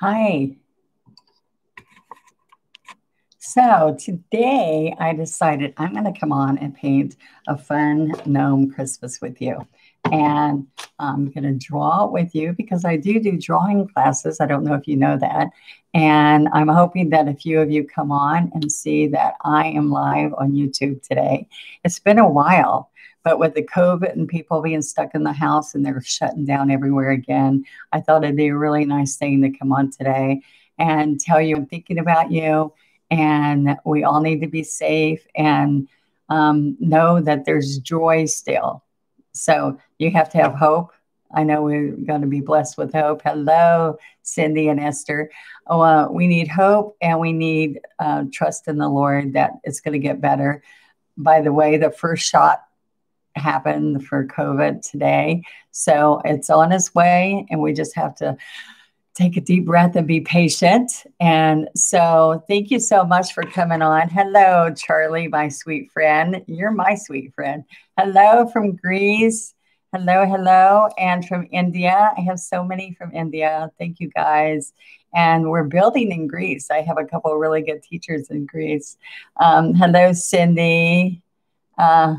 Hi. So today I decided I'm going to come on and paint a fun gnome Christmas with you. And I'm going to draw with you because I do do drawing classes. I don't know if you know that. And I'm hoping that a few of you come on and see that I am live on YouTube today. It's been a while, but with the COVID and people being stuck in the house and they're shutting down everywhere again, I thought it'd be a really nice thing to come on today and tell you I'm thinking about you. And we all need to be safe and um, know that there's joy still so you have to have hope. I know we're going to be blessed with hope. Hello, Cindy and Esther. Oh, uh, we need hope and we need uh, trust in the Lord that it's going to get better. By the way, the first shot happened for COVID today. So it's on its way, and we just have to take a deep breath and be patient. And so, thank you so much for coming on. Hello, Charlie, my sweet friend. You're my sweet friend. Hello from Greece. Hello, hello. And from India. I have so many from India. Thank you guys. And we're building in Greece. I have a couple really good teachers in Greece. Um, hello, Cindy. Uh,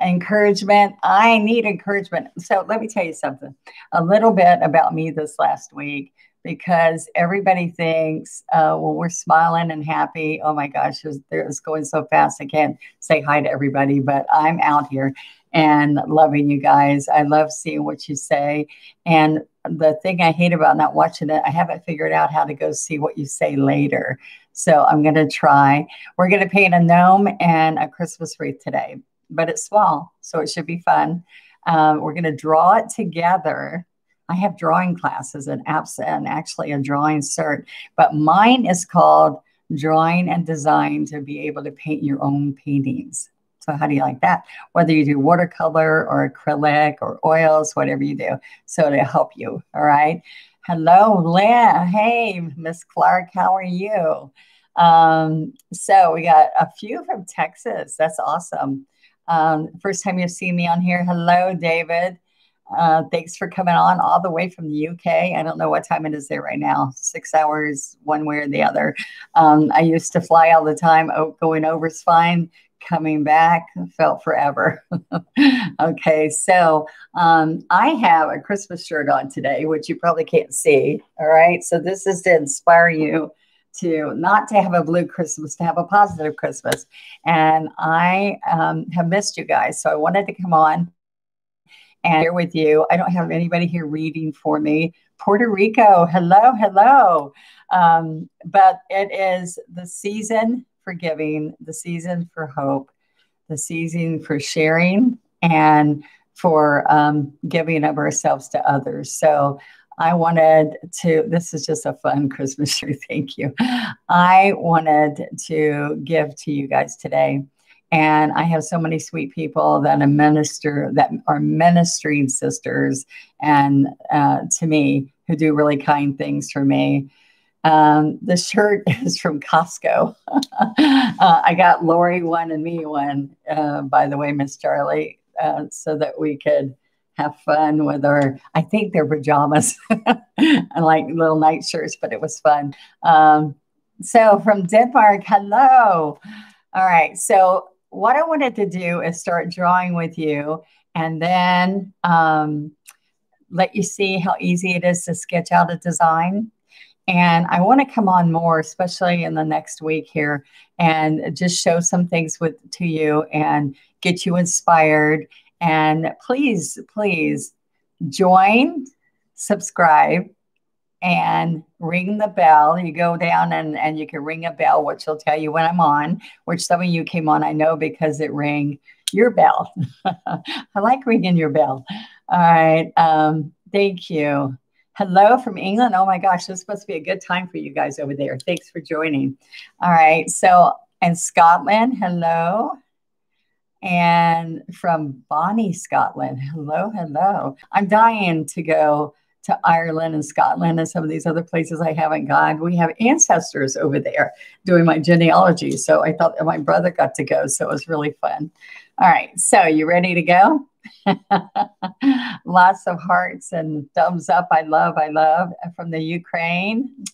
encouragement. I need encouragement. So let me tell you something a little bit about me this last week because everybody thinks uh, when we're smiling and happy, oh my gosh, it's going so fast. I can't say hi to everybody, but I'm out here and loving you guys. I love seeing what you say. And the thing I hate about not watching it, I haven't figured out how to go see what you say later. So I'm going to try. We're going to paint a gnome and a Christmas wreath today but it's small, so it should be fun. Um, we're going to draw it together. I have drawing classes and apps and actually a drawing cert, but mine is called Drawing and Design to be able to paint your own paintings. So, how do you like that? Whether you do watercolor or acrylic or oils, whatever you do, so to help you. All right. Hello, Lynn. Hey, Miss Clark, how are you? Um, so, we got a few from Texas. That's awesome. Um, first time you've seen me on here. Hello, David. Uh, thanks for coming on all the way from the UK. I don't know what time it is there right now, six hours one way or the other. Um, I used to fly all the time. Oh, going over is fine. Coming back felt forever. okay, so um, I have a Christmas shirt on today, which you probably can't see. All right, so this is to inspire you to not to have a blue Christmas, to have a positive Christmas. And I um, have missed you guys. So I wanted to come on and here with you. I don't have anybody here reading for me. Puerto Rico, hello, hello. Um, but it is the season for giving, the season for hope, the season for sharing, and for um, giving of ourselves to others. So I wanted to, this is just a fun Christmas tree. Thank you. I wanted to give to you guys today. And I have so many sweet people that are minister that are ministering sisters and uh, to me who do really kind things for me. Um, the shirt is from Costco. uh, I got Lori one and me one, uh, by the way, Miss Charlie, uh, so that we could have fun with our, I think they're pajamas and like little night shirts, but it was fun. Um, so from Denmark, hello. All right. So what I wanted to do is start drawing with you and then um, let you see how easy it is to sketch out a design. And I want to come on more, especially in the next week here, and just show some things with to you and get you inspired and please, please join, subscribe, and ring the bell. You go down and, and you can ring a bell, which will tell you when I'm on, which some of you came on, I know because it rang your bell. I like ringing your bell. All right. Um, thank you. Hello from England. Oh my gosh, this must be a good time for you guys over there. Thanks for joining. All right. So, and Scotland, hello and from Bonnie, Scotland. Hello, hello. I'm dying to go to Ireland and Scotland and some of these other places I haven't gone. We have ancestors over there doing my genealogy. So I thought my brother got to go. So it was really fun. All right. So you ready to go? Lots of hearts and thumbs up. I love, I love from the Ukraine.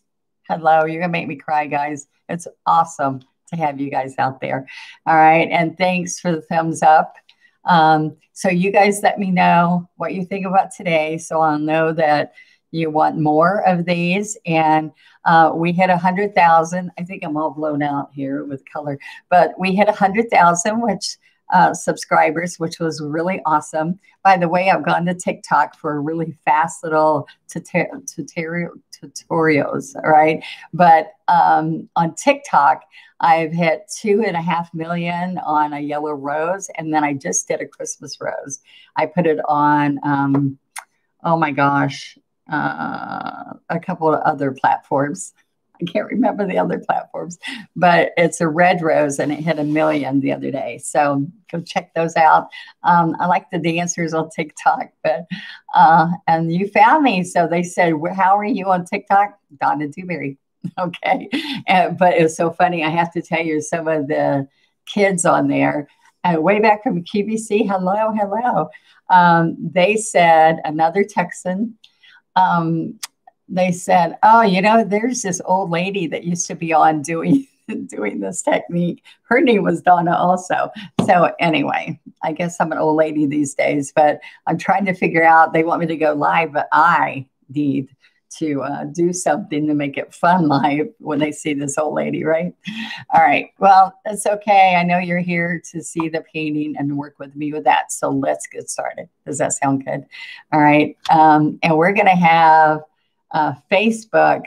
Hello, you're going to make me cry, guys. It's awesome to have you guys out there. All right. And thanks for the thumbs up. Um, so, you guys let me know what you think about today so I'll know that you want more of these. And uh, we hit 100,000. I think I'm all blown out here with color, but we hit 100,000, which uh, subscribers, which was really awesome. By the way, I've gone to TikTok for really fast little tutorials, right? But um, on TikTok, I've hit two and a half million on a yellow rose, and then I just did a Christmas rose. I put it on, um, oh my gosh, uh, a couple of other platforms. I can't remember the other platforms, but it's a red rose and it hit a million the other day. So go check those out. Um, I like the dancers on TikTok, but uh, and you found me. So they said, "How are you on TikTok?" Donna Dewberry. Okay, and, but it was so funny. I have to tell you, some of the kids on there, uh, way back from QVC. Hello, hello. Um, they said another Texan. Um, they said, "Oh, you know, there's this old lady that used to be on doing doing this technique. Her name was Donna also." So anyway, I guess I'm an old lady these days, but I'm trying to figure out. They want me to go live, but I need to uh, do something to make it fun live when they see this old lady, right? All right. Well, it's okay. I know you're here to see the painting and work with me with that. So let's get started. Does that sound good? All right. Um, and we're going to have uh, Facebook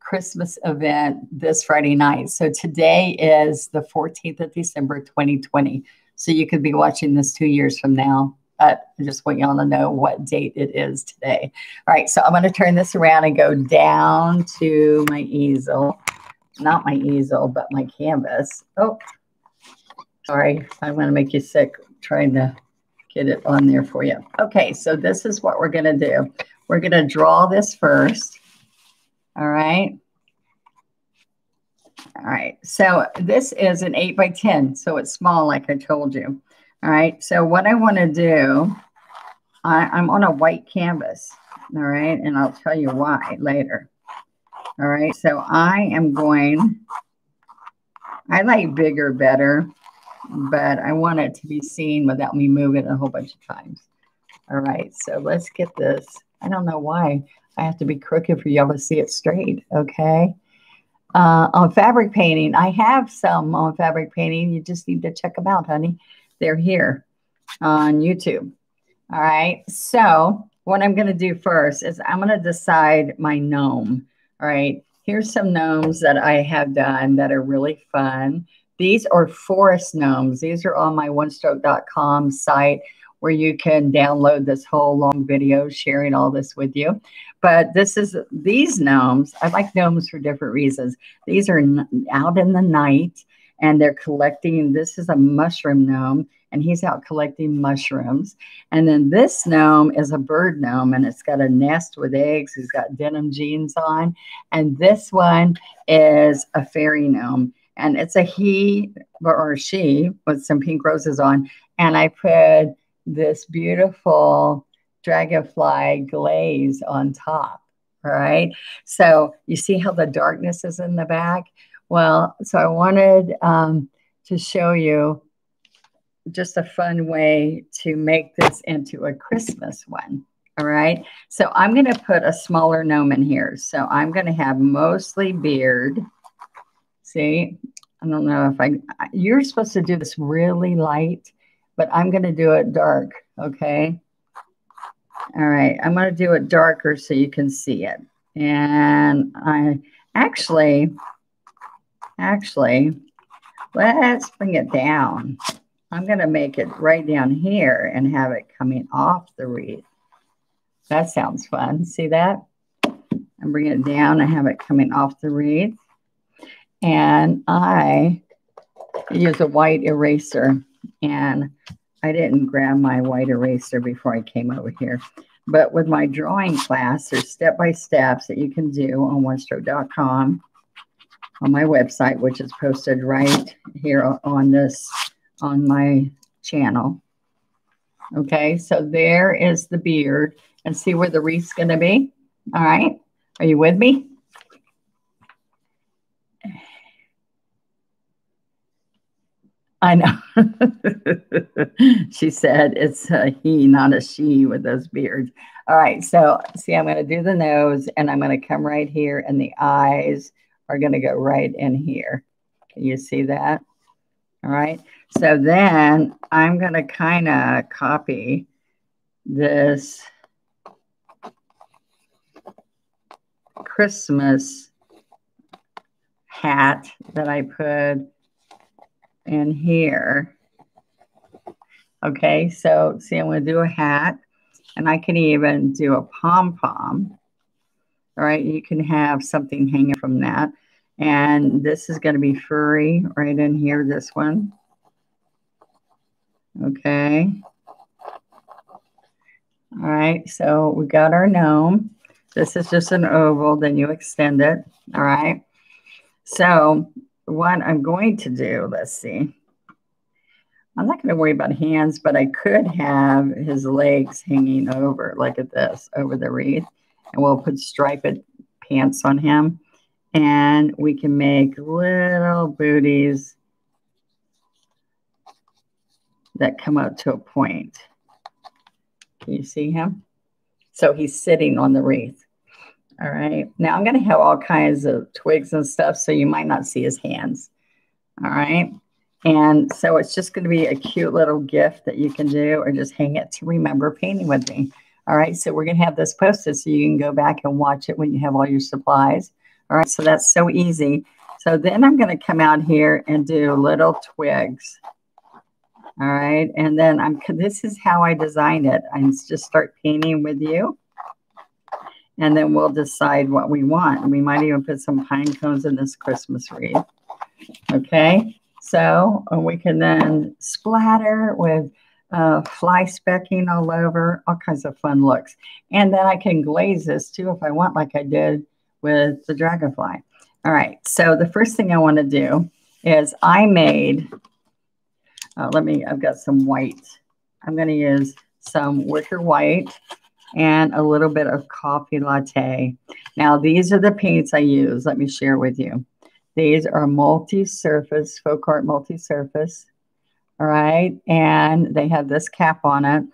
Christmas event this Friday night. So today is the 14th of December, 2020. So you could be watching this two years from now. But I just want y'all to know what date it is today. All right, so I'm going to turn this around and go down to my easel. Not my easel, but my canvas. Oh, sorry. I'm going to make you sick trying to get it on there for you. Okay, so this is what we're going to do. We're going to draw this first. All right. All right. So this is an 8 by 10. So it's small, like I told you. All right. So what I want to do, I, I'm on a white canvas. All right. And I'll tell you why later. All right. So I am going, I like bigger better, but I want it to be seen without me moving a whole bunch of times. All right. So let's get this. I don't know why I have to be crooked for y'all to see it straight. Okay. Uh, on fabric painting, I have some on fabric painting. You just need to check them out, honey. They're here on YouTube. All right. So, what I'm going to do first is I'm going to decide my gnome. All right. Here's some gnomes that I have done that are really fun. These are forest gnomes. These are on my onestroke.com site where you can download this whole long video sharing all this with you. But this is these gnomes. I like gnomes for different reasons. These are out in the night and they're collecting. This is a mushroom gnome and he's out collecting mushrooms. And then this gnome is a bird gnome and it's got a nest with eggs. He's got denim jeans on. And this one is a fairy gnome and it's a he or she with some pink roses on. And I put this beautiful dragonfly glaze on top. Right. So you see how the darkness is in the back? Well, so I wanted um, to show you just a fun way to make this into a Christmas one. All right. So I'm going to put a smaller gnome in here. So I'm going to have mostly beard. See, I don't know if I, you're supposed to do this really light but I'm going to do it dark, okay? All right, I'm going to do it darker so you can see it. And I actually, actually, let's bring it down. I'm going to make it right down here and have it coming off the wreath. That sounds fun. See that? I'm it down and have it coming off the wreath. And I use a white eraser and I didn't grab my white eraser before I came over here. But with my drawing class, there's step-by-steps that you can do on onestroke.com on my website, which is posted right here on this, on my channel. Okay, so there is the beard. And see where the wreath's going to be? All right. Are you with me? I know. she said it's a he, not a she with those beards. All right. So, see, I'm going to do the nose and I'm going to come right here, and the eyes are going to go right in here. Can you see that? All right. So then I'm going to kind of copy this Christmas hat that I put in here. Okay, so see, I'm going to do a hat and I can even do a pom pom. All right, you can have something hanging from that. And this is going to be furry right in here, this one. Okay. All right, so we got our gnome. This is just an oval, then you extend it. All right. So what I'm going to do, let's see. I'm not going to worry about hands, but I could have his legs hanging over, like at this, over the wreath. And we'll put striped pants on him. And we can make little booties that come up to a point. Can you see him? So he's sitting on the wreath. All right. Now I'm going to have all kinds of twigs and stuff, so you might not see his hands. All right. And so it's just going to be a cute little gift that you can do or just hang it to remember painting with me. All right. So we're going to have this posted so you can go back and watch it when you have all your supplies. All right. So that's so easy. So then I'm going to come out here and do little twigs. All right. And then I'm, this is how I design it. I just start painting with you. And then we'll decide what we want. We might even put some pine cones in this Christmas wreath. Okay. So uh, we can then splatter with uh, fly specking all over, all kinds of fun looks. And then I can glaze this too if I want, like I did with the dragonfly. All right. So the first thing I want to do is I made uh, let me, I've got some white. I'm going to use some wicker white and a little bit of coffee latte. Now, these are the paints I use. Let me share with you. These are multi-surface, FolkArt multi-surface. All right. And they have this cap on it.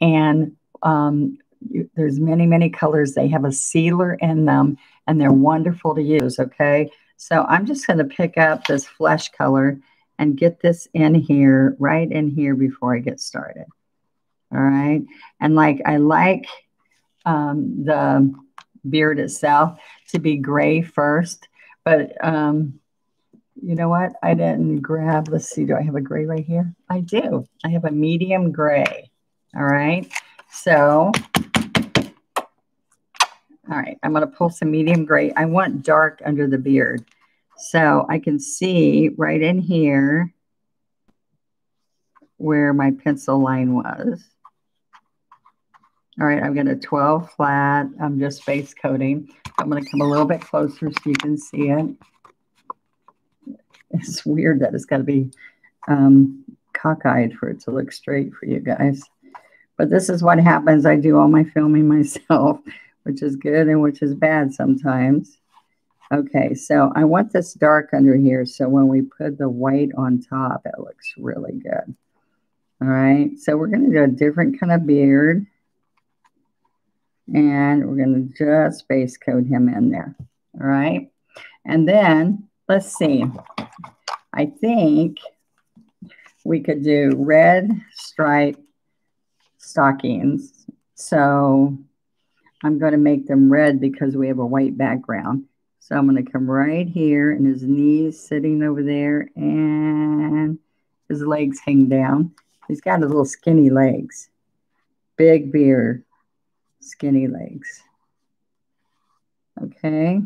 And um, you, there's many, many colors. They have a sealer in them and they're wonderful to use. Okay. So I'm just going to pick up this flesh color and get this in here, right in here before I get started. All right. And like, I like um, the beard itself to be gray first, but um, you know what? I didn't grab, let's see, do I have a gray right here? I do. I have a medium gray. All right. So, all right, I'm going to pull some medium gray. I want dark under the beard. So I can see right in here where my pencil line was. All right, I've got a 12 flat. I'm just base coating. I'm going to come a little bit closer so you can see it. It's weird that it's got to be um, cockeyed for it to look straight for you guys. But this is what happens. I do all my filming myself, which is good and which is bad sometimes. Okay, so I want this dark under here so when we put the white on top, it looks really good. All right, so we're going to do a different kind of beard. And we're going to just base coat him in there. All right, and then let's see. I think we could do red stripe stockings. So I'm going to make them red because we have a white background. So I'm going to come right here and his knees sitting over there and his legs hang down. He's got his little skinny legs. Big beard, skinny legs. Okay.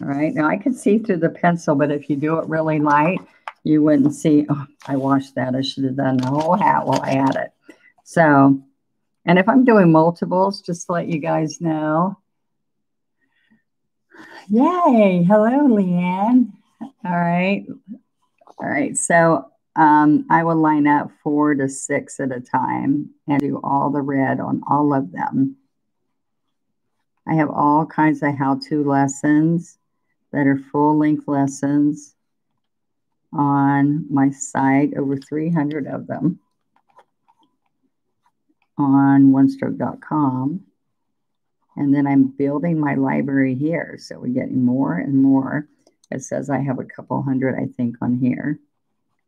All right. Now I can see through the pencil, but if you do it really light, you wouldn't see. Oh, I washed that. I should have done the whole hat while I had it. So, and if I'm doing multiples, just to let you guys know, Yay. Hello, Leanne. All right. All right. So um, I will line up four to six at a time and do all the red on all of them. I have all kinds of how-to lessons that are full-length lessons on my site, over 300 of them on onestroke.com. And then I'm building my library here. So we're getting more and more. It says I have a couple hundred, I think, on here,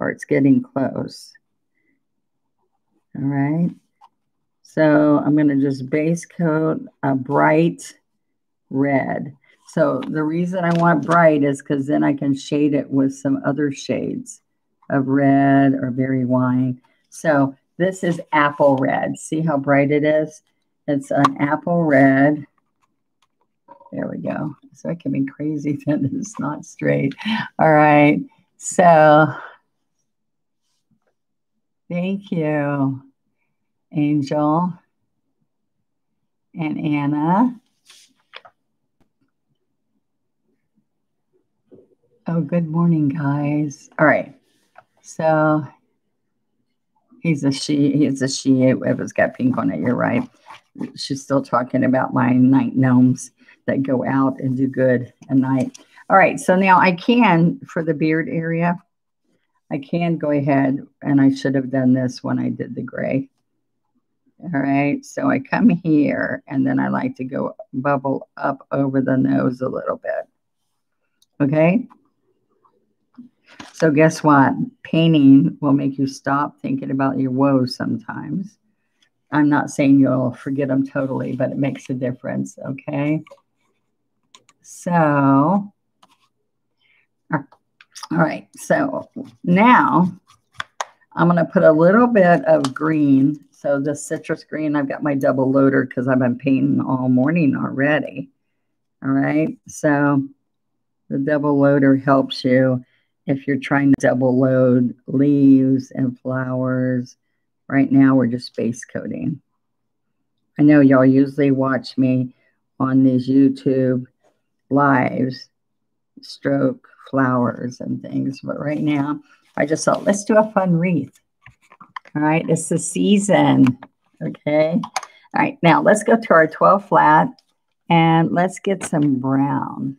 or it's getting close. All right. So I'm going to just base coat a bright red. So the reason I want bright is because then I can shade it with some other shades of red or berry wine. So this is apple red. See how bright it is? It's an apple red. There we go. So it can be crazy that it's not straight. All right. So thank you, Angel and Anna. Oh, good morning, guys. All right. So he's a she. He's a she. It was got pink on it. You're right. She's still talking about my night gnomes that go out and do good at night. All right. So now I can, for the beard area, I can go ahead and I should have done this when I did the gray. All right. So I come here and then I like to go bubble up over the nose a little bit. Okay. So guess what? Painting will make you stop thinking about your woes sometimes. I'm not saying you'll forget them totally, but it makes a difference, okay? So, all right. So now I'm going to put a little bit of green. So the citrus green, I've got my double loader because I've been painting all morning already. All right. So the double loader helps you if you're trying to double load leaves and flowers. Right now, we're just base coating. I know y'all usually watch me on these YouTube lives, stroke flowers and things, but right now, I just thought, let's do a fun wreath. All right, it's the season. Okay. All right, now let's go to our 12 flat and let's get some brown.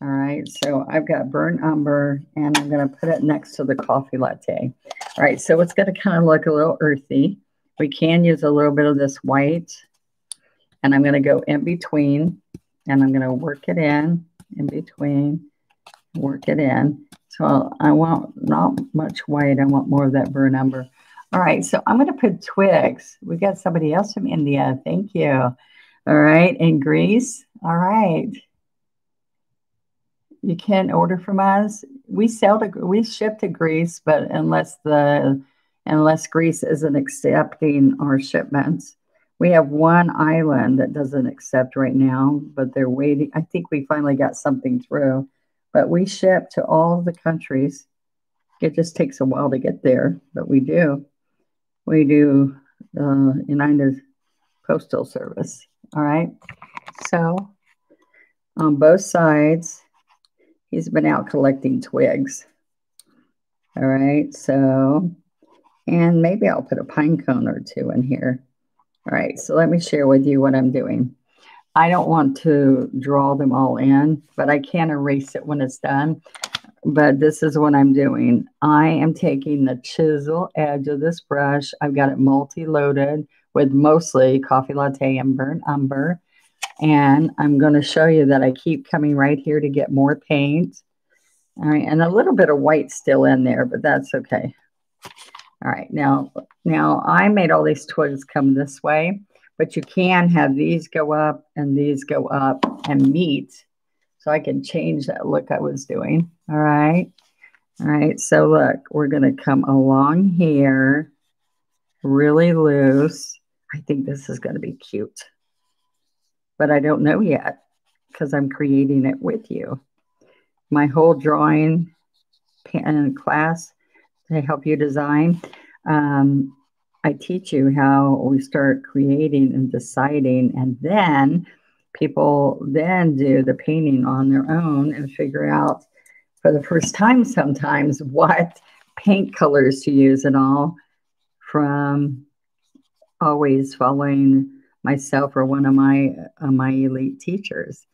All right, so I've got burnt umber and I'm going to put it next to the coffee latte. All right, so it's going to kind of look a little earthy. We can use a little bit of this white and I'm going to go in between and I'm going to work it in, in between, work it in. So I want not much white. I want more of that burnt umber. All right, so I'm going to put twigs. We got somebody else from India. Thank you. All right, in Greece. All right you can't order from us. We sell to we ship to Greece, but unless the unless Greece isn't accepting our shipments, we have one island that doesn't accept right now, but they're waiting. I think we finally got something through, but we ship to all the countries. It just takes a while to get there, but we do. We do the United Postal Service. All right. So on both sides, He's been out collecting twigs. All right, so, and maybe I'll put a pine cone or two in here. All right, so let me share with you what I'm doing. I don't want to draw them all in, but I can erase it when it's done. But this is what I'm doing. I am taking the chisel edge of this brush. I've got it multi-loaded with mostly coffee latte and burnt umber. And I'm going to show you that I keep coming right here to get more paint. All right, and a little bit of white still in there, but that's okay. All right, now, now I made all these twigs come this way, but you can have these go up and these go up and meet. So I can change that look I was doing. All right. All right, so look, we're going to come along here really loose. I think this is going to be cute but I don't know yet because I'm creating it with you. My whole drawing pen class to help you design, um, I teach you how we start creating and deciding, and then people then do the painting on their own and figure out for the first time sometimes what paint colors to use and all from always following myself or one of my uh, my elite teachers.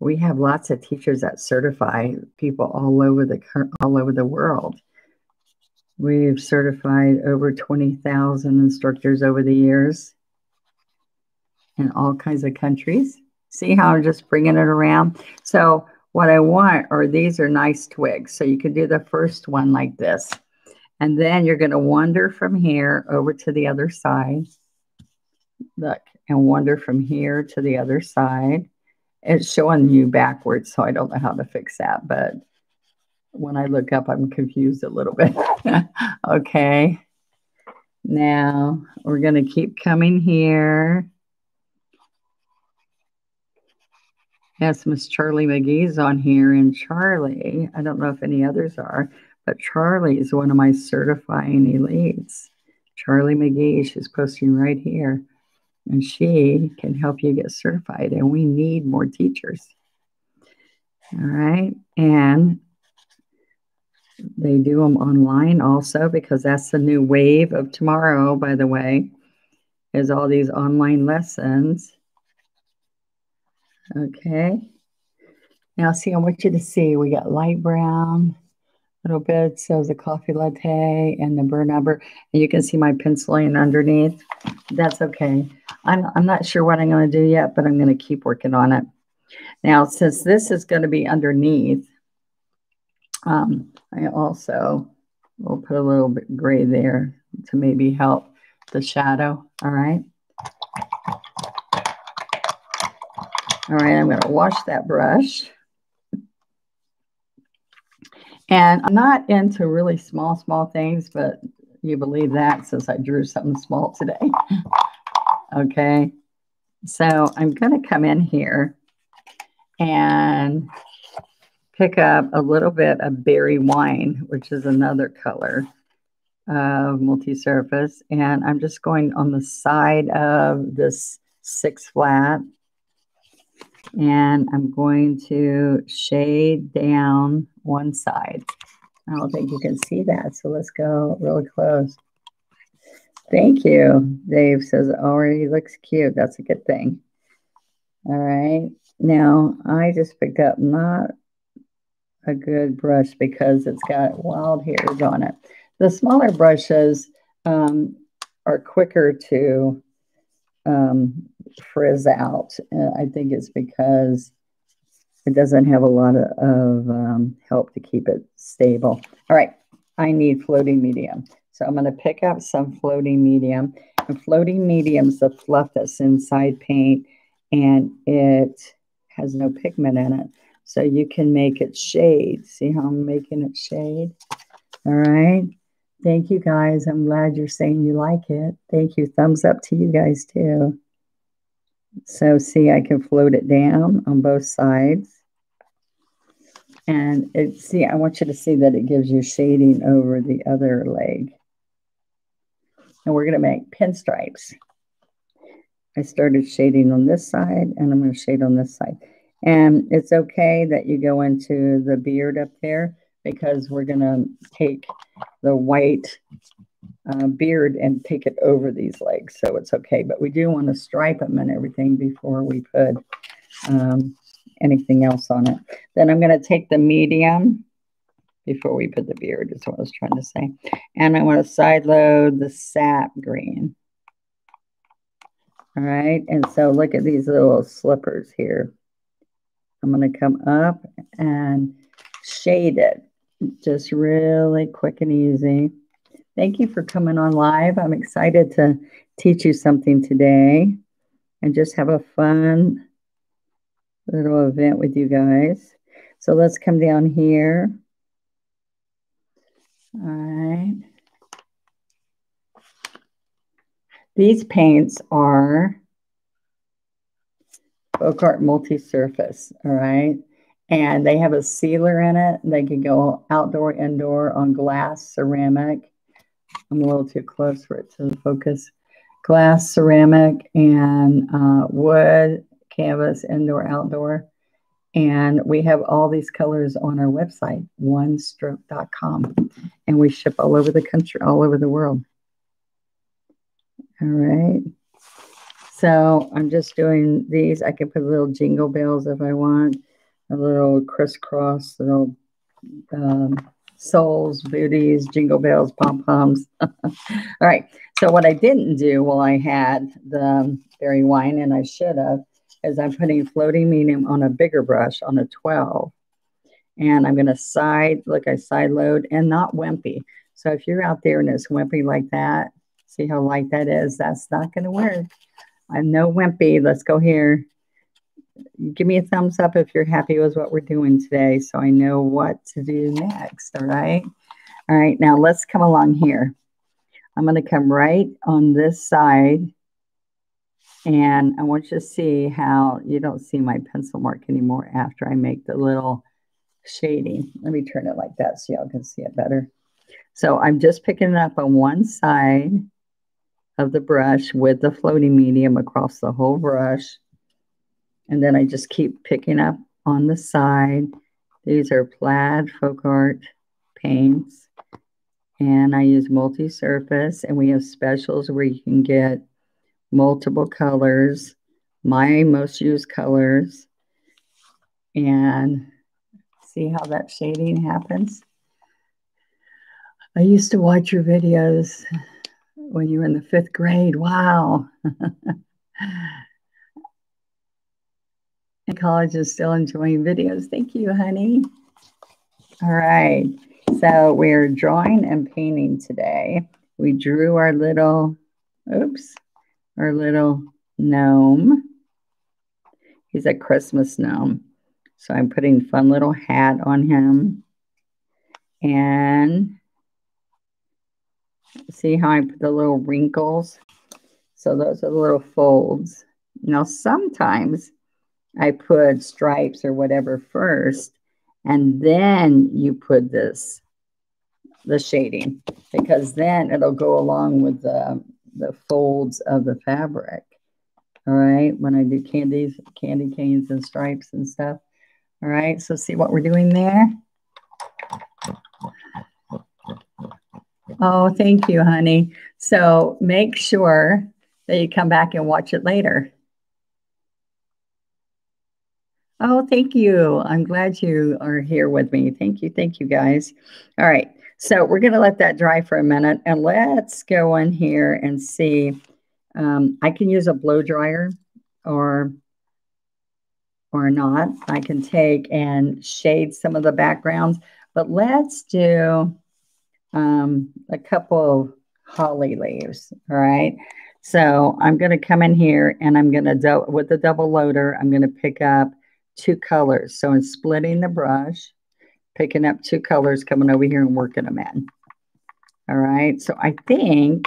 We have lots of teachers that certify people all over the all over the world. We've certified over 20,000 instructors over the years in all kinds of countries. See how I'm just bringing it around? So what I want are these are nice twigs. So you can do the first one like this. And then you're going to wander from here over to the other side. Look, and wander from here to the other side. It's showing you backwards, so I don't know how to fix that. But when I look up, I'm confused a little bit. okay. Now we're going to keep coming here. Yes, Miss Charlie McGee's on here, and Charlie, I don't know if any others are, but Charlie is one of my certifying elites. Charlie McGee, she's posting right here, and she can help you get certified, and we need more teachers. All right, and they do them online also because that's the new wave of tomorrow, by the way, is all these online lessons. Okay. Now, see, I want you to see we got light brown, little bit, so the coffee latte and the burnt umber. And you can see my penciling underneath. That's okay. I'm, I'm not sure what I'm going to do yet, but I'm going to keep working on it. Now, since this is going to be underneath, um, I also will put a little bit gray there to maybe help the shadow. All right. All right, I'm going to wash that brush. And I'm not into really small, small things, but you believe that since I drew something small today. okay, so I'm going to come in here and pick up a little bit of berry wine, which is another color of multi-surface. And I'm just going on the side of this six flat and I'm going to shade down one side. I don't think you can see that, so let's go really close. Thank you. Dave says it already looks cute. That's a good thing. All right. Now, I just picked up not a good brush because it's got wild hairs on it. The smaller brushes um, are quicker to um, frizz out. I think it's because it doesn't have a lot of, of um, help to keep it stable. All right, I need floating medium. So I'm going to pick up some floating medium. And floating medium is the fluff that's inside paint, and it has no pigment in it. So you can make it shade. See how I'm making it shade? All right. Thank you guys. I'm glad you're saying you like it. Thank you. Thumbs up to you guys too. So see, I can float it down on both sides. And it, see, I want you to see that it gives you shading over the other leg. And we're going to make pinstripes. I started shading on this side and I'm going to shade on this side. And it's okay that you go into the beard up there because we're going to take the white uh, beard and take it over these legs. So it's okay. But we do want to stripe them and everything before we put um, anything else on it. Then I'm going to take the medium before we put the beard is what I was trying to say. And I want to side load the sap green. All right. And so look at these little slippers here. I'm going to come up and shade it just really quick and easy. Thank you for coming on live. I'm excited to teach you something today and just have a fun little event with you guys. So let's come down here. All right. These paints are FolkArt Multi-Surface, all right? and they have a sealer in it. They can go outdoor, indoor on glass, ceramic. I'm a little too close for it to focus. Glass, ceramic, and uh, wood, canvas, indoor, outdoor. And we have all these colors on our website, onestroke.com. And we ship all over the country, all over the world. All right. So I'm just doing these. I can put little jingle bells if I want, a little crisscross, little um, booties, jingle bells, pom poms. All right. So what I didn't do while I had the berry wine, and I should have, is I'm putting floating medium on a bigger brush on a 12. And I'm going to side, look, I side load and not wimpy. So if you're out there and it's wimpy like that, see how light that is? That's not going to work. I'm no wimpy. Let's go here. Give me a thumbs up if you're happy with what we're doing today so I know what to do next. All right. All right. Now let's come along here. I'm going to come right on this side. And I want you to see how you don't see my pencil mark anymore after I make the little shading. Let me turn it like that so y'all can see it better. So I'm just picking it up on one side of the brush with the floating medium across the whole brush. And then I just keep picking up on the side. These are plaid FolkArt paints. And I use multi-surface and we have specials where you can get multiple colors, my most used colors. And see how that shading happens. I used to watch your videos when you were in the fifth grade. Wow. and college is still enjoying videos. Thank you, honey. All right. So we're drawing and painting today. We drew our little, oops, our little gnome. He's a Christmas gnome. So I'm putting fun little hat on him. And See how I put the little wrinkles? So those are the little folds. Now, sometimes I put stripes or whatever first, and then you put this, the shading, because then it'll go along with the, the folds of the fabric. All right, when I do candies, candy canes and stripes and stuff. All right, so see what we're doing there? Oh, thank you, honey. So make sure that you come back and watch it later. Oh, thank you. I'm glad you are here with me. Thank you. Thank you, guys. All right. So we're going to let that dry for a minute and let's go in here and see. Um, I can use a blow dryer or or not. I can take and shade some of the backgrounds, but let's do um, a couple of holly leaves. All right. So I'm going to come in here and I'm going to, with the double loader, I'm going to pick up two colors. So I'm splitting the brush, picking up two colors, coming over here and working them in. All right. So I think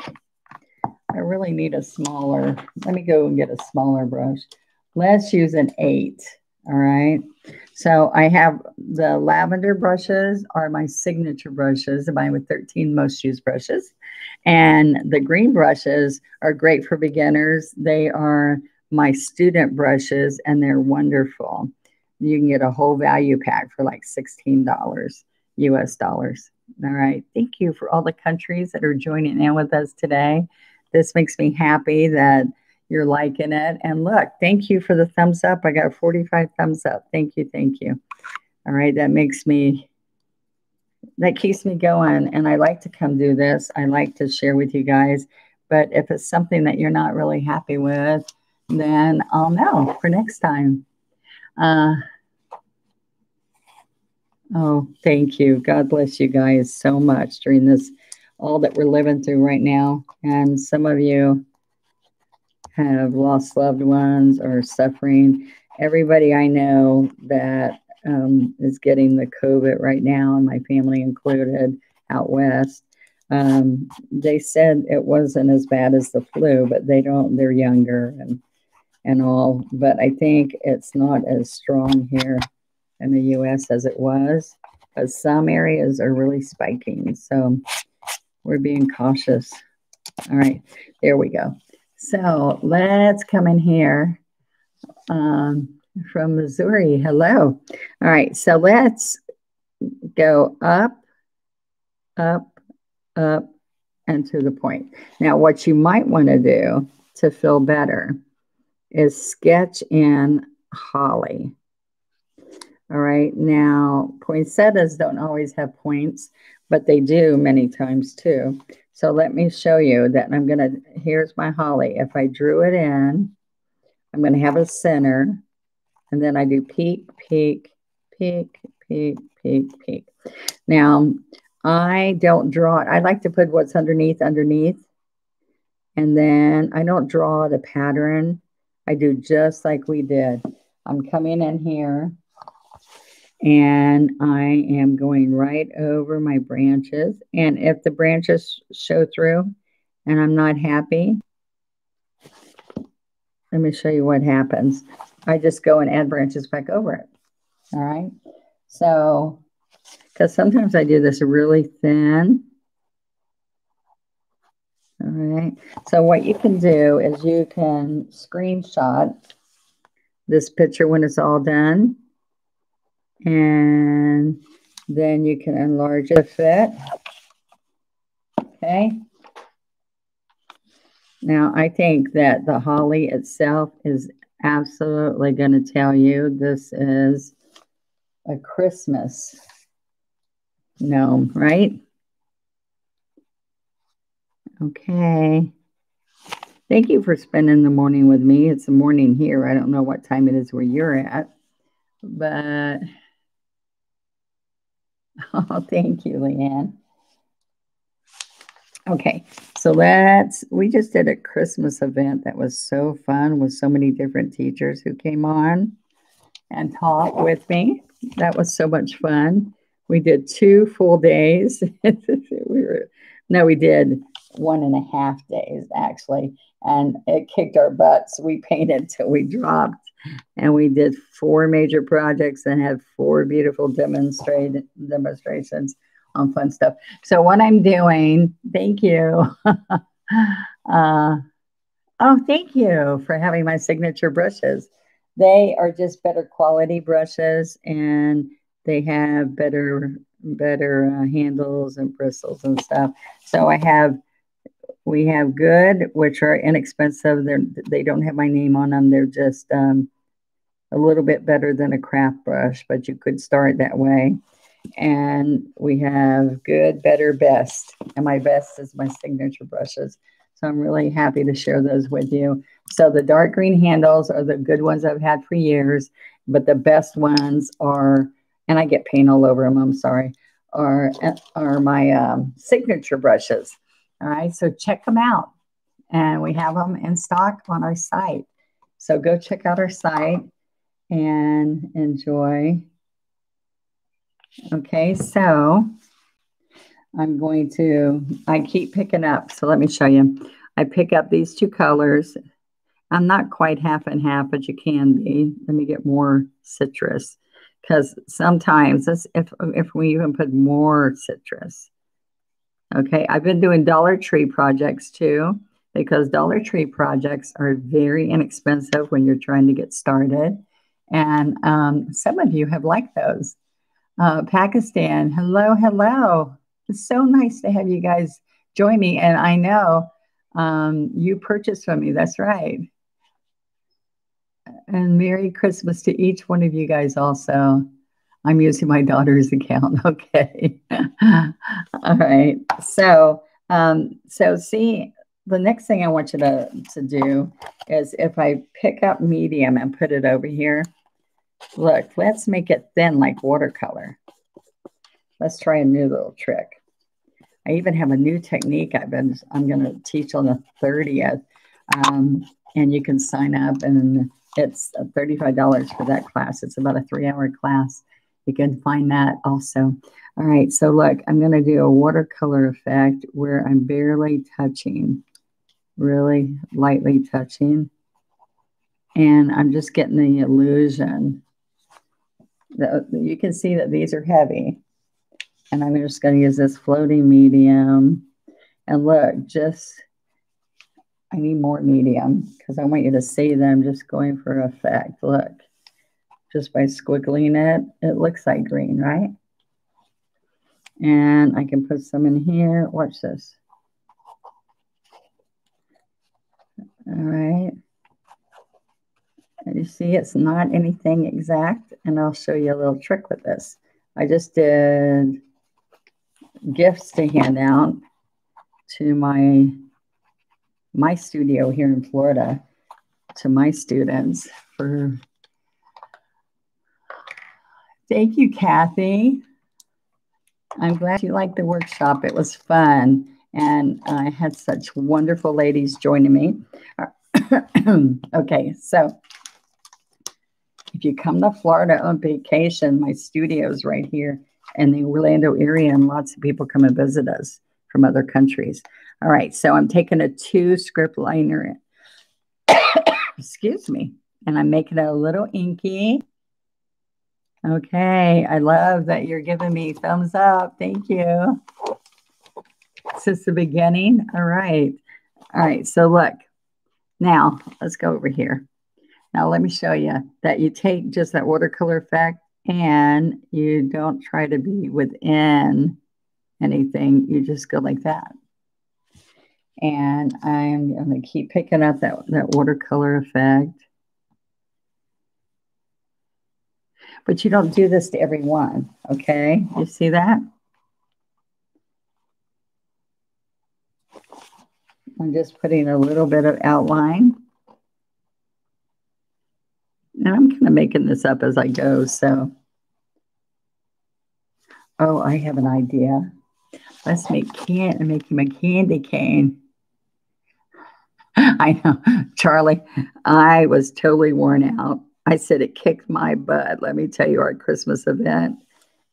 I really need a smaller, let me go and get a smaller brush. Let's use an eight. All right. So I have the lavender brushes are my signature brushes, mine with 13 most used brushes. And the green brushes are great for beginners. They are my student brushes and they're wonderful. You can get a whole value pack for like $16 US dollars. All right. Thank you for all the countries that are joining in with us today. This makes me happy that you're liking it. And look, thank you for the thumbs up. I got 45 thumbs up. Thank you. Thank you. All right. That makes me, that keeps me going. And I like to come do this. I like to share with you guys. But if it's something that you're not really happy with, then I'll know for next time. Uh, oh, thank you. God bless you guys so much during this, all that we're living through right now. And some of you, have lost loved ones or suffering. Everybody I know that um, is getting the COVID right now, and my family included out west, um, they said it wasn't as bad as the flu, but they don't, they're younger and, and all. But I think it's not as strong here in the US as it was, but some areas are really spiking. So we're being cautious. All right, there we go. So let's come in here. Um, from Missouri. Hello. All right, so let's go up, up, up, and to the point. Now, what you might want to do to feel better is sketch in holly. All right, now poinsettias don't always have points, but they do many times too. So let me show you that I'm going to, here's my holly. If I drew it in, I'm going to have a center, and then I do peak, peak, peak, peak, peak, peak. Now, I don't draw it. I like to put what's underneath underneath. And then I don't draw the pattern. I do just like we did. I'm coming in here and I am going right over my branches. And if the branches show through and I'm not happy, let me show you what happens. I just go and add branches back over it. All right. So because sometimes I do this really thin. All right. So what you can do is you can screenshot this picture when it's all done. And then you can enlarge it fit. Okay. Now, I think that the holly itself is absolutely going to tell you this is a Christmas no, right? Okay. Thank you for spending the morning with me. It's the morning here. I don't know what time it is where you're at, but oh, thank you, Leanne. Okay, so let's, we just did a Christmas event that was so fun with so many different teachers who came on and taught with me. That was so much fun. We did two full days. we were no, we did one and a half days actually, and it kicked our butts. We painted till we dropped, and we did four major projects and had four beautiful demonstrate demonstrations on fun stuff. So what I'm doing, thank you. uh, oh, thank you for having my signature brushes. They are just better quality brushes and they have better better uh, handles and bristles and stuff. So I have we have good, which are inexpensive. They're they don't have my name on them. They're just um, a little bit better than a craft brush, but you could start that way. And we have good, better, best. And my best is my signature brushes. So I'm really happy to share those with you. So the dark green handles are the good ones I've had for years, but the best ones are and I get paint all over them. I'm sorry. Are are my um, signature brushes. All right, so check them out, and we have them in stock on our site. So go check out our site and enjoy. Okay, so I'm going to, I keep picking up. So let me show you. I pick up these two colors. I'm not quite half and half, but you can be. Let me get more citrus because sometimes if if we even put more citrus. Okay, I've been doing Dollar Tree projects too because Dollar Tree projects are very inexpensive when you're trying to get started, and um, some of you have liked those. Uh, Pakistan, hello, hello. It's so nice to have you guys join me, and I know um, you purchased from me. That's right. And Merry Christmas to each one of you guys also. I'm using my daughter's account. Okay. All right. So, um, so see, the next thing I want you to, to do is if I pick up medium and put it over here, look, let's make it thin like watercolor. Let's try a new little trick. I even have a new technique I've been, I'm going to teach on the 30th. Um, and you can sign up and it's $35 for that class. It's about a three hour class. You can find that also. All right, so look, I'm going to do a watercolor effect where I'm barely touching, really lightly touching. And I'm just getting the illusion that you can see that these are heavy. And I'm just going to use this floating medium. And look, just I need more medium because I want you to see them just going for effect. Look, just by squiggling it. It looks like green, right? And I can put some in here. Watch this. All right. And you see it's not anything exact. And I'll show you a little trick with this. I just did gifts to hand out to my my studio here in Florida to my students for thank you Kathy. I'm glad you liked the workshop. It was fun. And I had such wonderful ladies joining me. Okay so if you come to Florida on vacation my studio is right here in the Orlando area and lots of people come and visit us from other countries. All right, so I'm taking a two script liner, excuse me, and I'm making it a little inky. Okay, I love that you're giving me thumbs up. Thank you. Since the beginning. All right. All right, so look. Now, let's go over here. Now, let me show you that you take just that watercolor effect and you don't try to be within anything. You just go like that and I'm going to keep picking up that, that watercolor effect. But you don't do this to everyone. okay? You see that? I'm just putting a little bit of outline. And I'm kind of making this up as I go, so. Oh, I have an idea. Let's make can and make him a candy cane. I know, Charlie, I was totally worn out. I said it kicked my butt. Let me tell you, our Christmas event,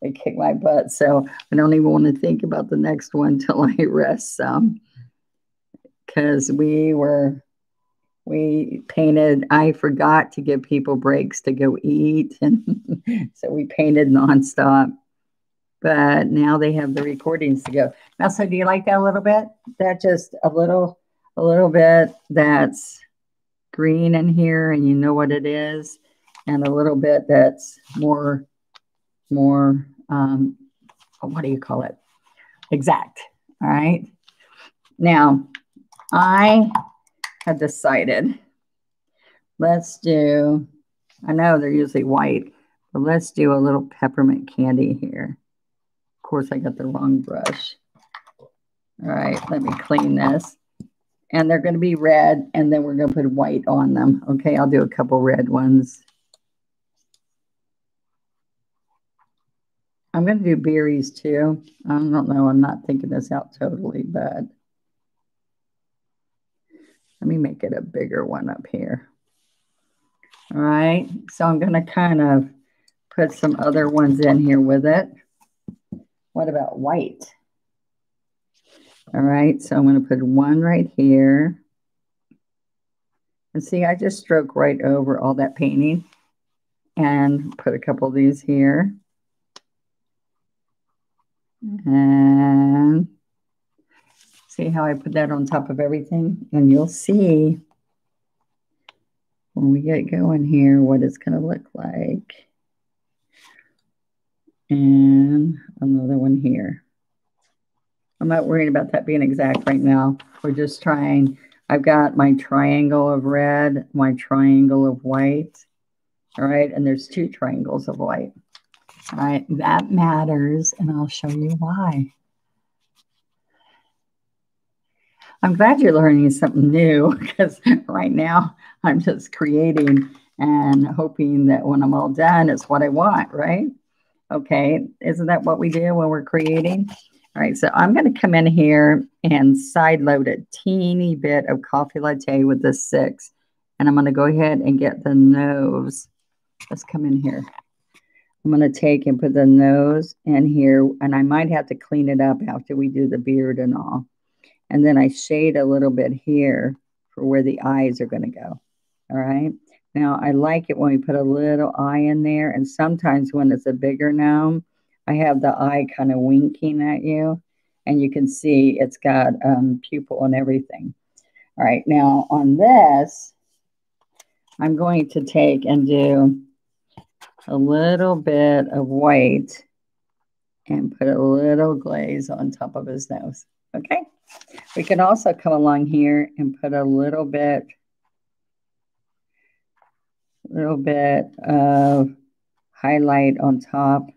it kicked my butt. So I don't even want to think about the next one till I rest some. Because we were, we painted, I forgot to give people breaks to go eat. And so we painted nonstop. But now they have the recordings to go. Now, so do you like that a little bit? That just a little a little bit that's green in here and you know what it is, and a little bit that's more, more, um, what do you call it? Exact. All right. Now, I have decided let's do, I know they're usually white, but let's do a little peppermint candy here. Of course, I got the wrong brush. All right, let me clean this and they're going to be red and then we're going to put white on them. Okay, I'll do a couple red ones. I'm going to do berries too. I don't know. I'm not thinking this out totally, but let me make it a bigger one up here. All right. So I'm going to kind of put some other ones in here with it. What about white? All right, so I'm going to put one right here. And see, I just stroke right over all that painting and put a couple of these here. And see how I put that on top of everything? And you'll see when we get going here what it's going to look like. And another one here. I'm not worried about that being exact right now. We're just trying. I've got my triangle of red, my triangle of white. All right. And there's two triangles of white. All right. That matters. And I'll show you why. I'm glad you're learning something new because right now I'm just creating and hoping that when I'm all done, it's what I want, right? Okay. Isn't that what we do when we're creating? All right, so I'm going to come in here and side load a teeny bit of coffee latte with the six. And I'm going to go ahead and get the nose. Let's come in here. I'm going to take and put the nose in here. And I might have to clean it up after we do the beard and all. And then I shade a little bit here for where the eyes are going to go. All right. Now, I like it when we put a little eye in there. And sometimes when it's a bigger gnome, I have the eye kind of winking at you, and you can see it's got um, pupil and everything. All right, now on this, I'm going to take and do a little bit of white and put a little glaze on top of his nose. Okay. We can also come along here and put a little bit, a little bit of highlight on top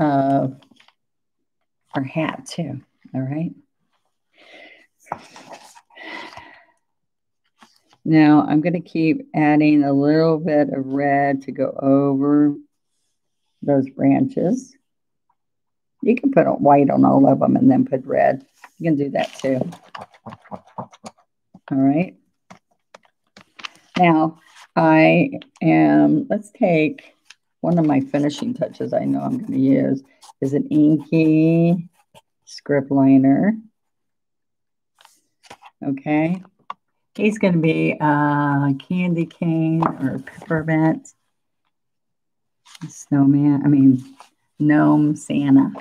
of our hat too. All right. Now I'm going to keep adding a little bit of red to go over those branches. You can put white on all of them and then put red. You can do that too. All right. Now I am, let's take one of my finishing touches I know I'm going to use is an inky script liner. Okay. He's going to be a candy cane or peppermint snowman. I mean, gnome Santa.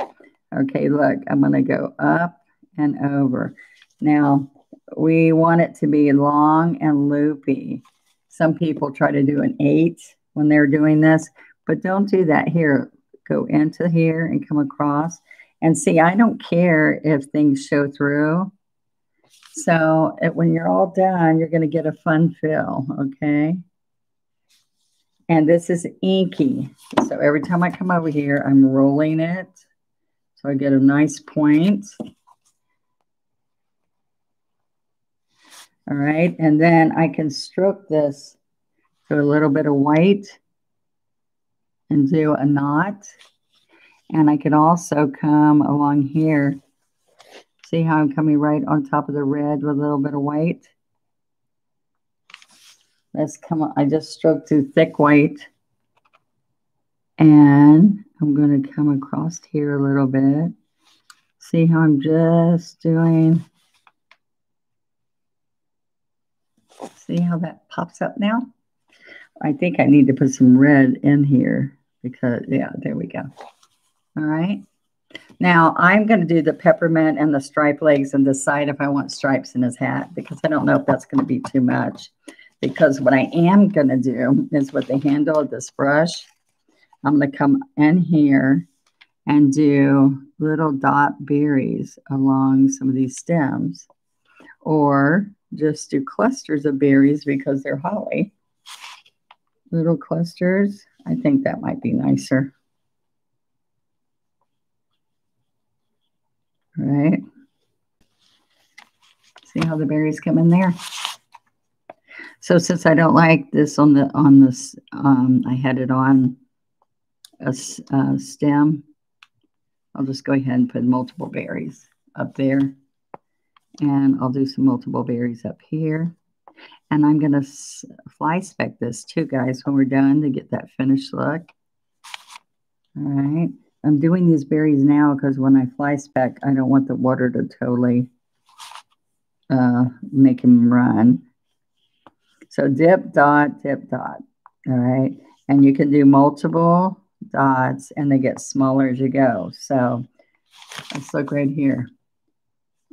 Okay, look, I'm going to go up and over. Now, we want it to be long and loopy. Some people try to do an eight when they're doing this, but don't do that here. Go into here and come across. And see, I don't care if things show through. So it, when you're all done, you're going to get a fun fill, okay? And this is inky. So every time I come over here, I'm rolling it. So I get a nice point. All right, and then I can stroke this to a little bit of white and do a knot. And I can also come along here. See how I'm coming right on top of the red with a little bit of white? Let's come. I just stroked through thick white. And I'm going to come across here a little bit. See how I'm just doing. See how that pops up now? I think I need to put some red in here because, yeah, there we go. All right. Now I'm going to do the peppermint and the stripe legs and decide if I want stripes in his hat because I don't know if that's going to be too much. Because what I am going to do is with the handle of this brush, I'm going to come in here and do little dot berries along some of these stems or just do clusters of berries because they're holly. Little clusters. I think that might be nicer. Right. See how the berries come in there? So since I don't like this on the on this, um, I had it on a, a stem. I'll just go ahead and put multiple berries up there. And I'll do some multiple berries up here. And I'm going to fly spec this too, guys, when we're done to get that finished look. All right. I'm doing these berries now because when I fly spec, I don't want the water to totally uh, make them run. So dip, dot, dip, dot. All right. And you can do multiple dots and they get smaller as you go. So let's look right here.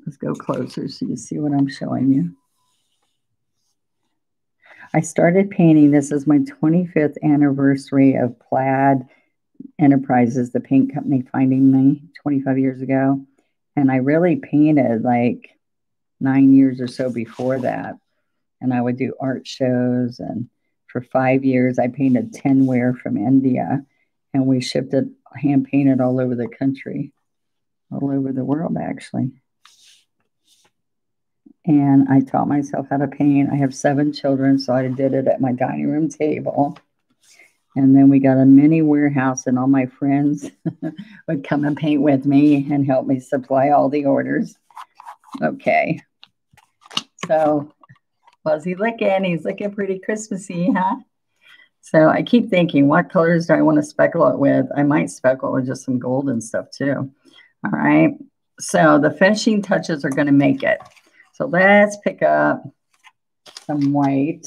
Let's go closer so you see what I'm showing you. I started painting. This is my 25th anniversary of Plaid Enterprises, the paint company finding me 25 years ago. And I really painted like nine years or so before that. And I would do art shows. And for five years, I painted tinware from India. And we shipped it hand painted all over the country, all over the world, actually. And I taught myself how to paint. I have seven children, so I did it at my dining room table and then we got a mini warehouse, and all my friends would come and paint with me and help me supply all the orders. Okay. So, was he looking? He's looking pretty Christmassy, huh? So I keep thinking, what colors do I want to speckle it with? I might speckle it with just some gold and stuff too. All right. So the finishing touches are going to make it. So let's pick up some white.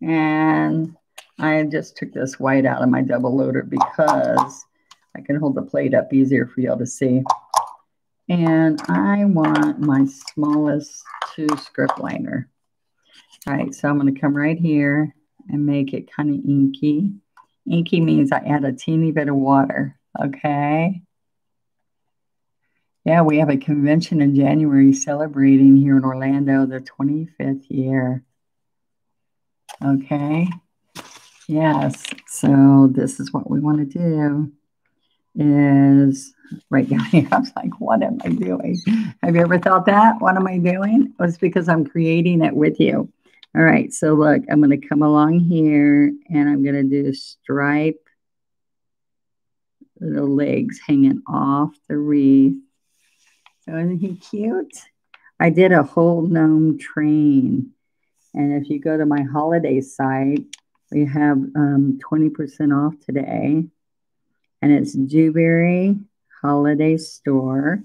And I just took this white out of my double loader because I can hold the plate up easier for y'all to see. And I want my smallest two script liner. All right, so I'm going to come right here and make it kind of inky. Inky means I add a teeny bit of water, okay? Yeah, we have a convention in January celebrating here in Orlando the 25th year. Okay. Yes. So this is what we want to do is right down here. I was like, what am I doing? Have you ever thought that? What am I doing? Well, it's because I'm creating it with you. All right. So look, I'm going to come along here and I'm going to do stripe the legs hanging off the wreath. Isn't he cute? I did a whole gnome train. And if you go to my holiday site, we have um, 20% off today. And it's Dewberry Holiday Store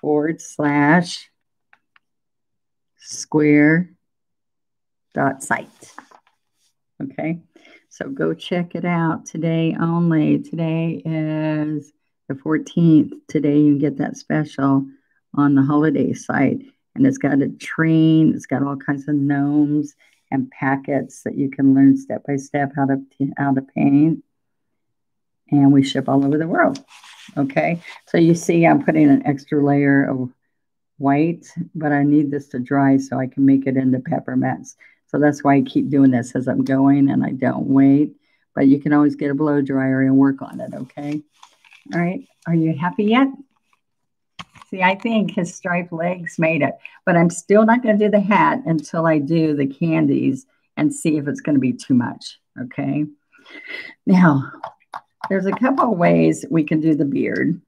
forward slash square dot site. Okay, so go check it out today only. Today is the 14th. Today you get that special on the holiday site. And it's got a train, it's got all kinds of gnomes and packets that you can learn step by step how to how to paint. And we ship all over the world. Okay, so you see, I'm putting an extra layer of white, but I need this to dry so I can make it into peppermints. So that's why I keep doing this as I'm going and I don't wait. But you can always get a blow dryer and work on it, okay? All right, are you happy yet? See, I think his striped legs made it, but I'm still not going to do the hat until I do the candies and see if it's going to be too much, okay? Now, there's a couple of ways we can do the beard,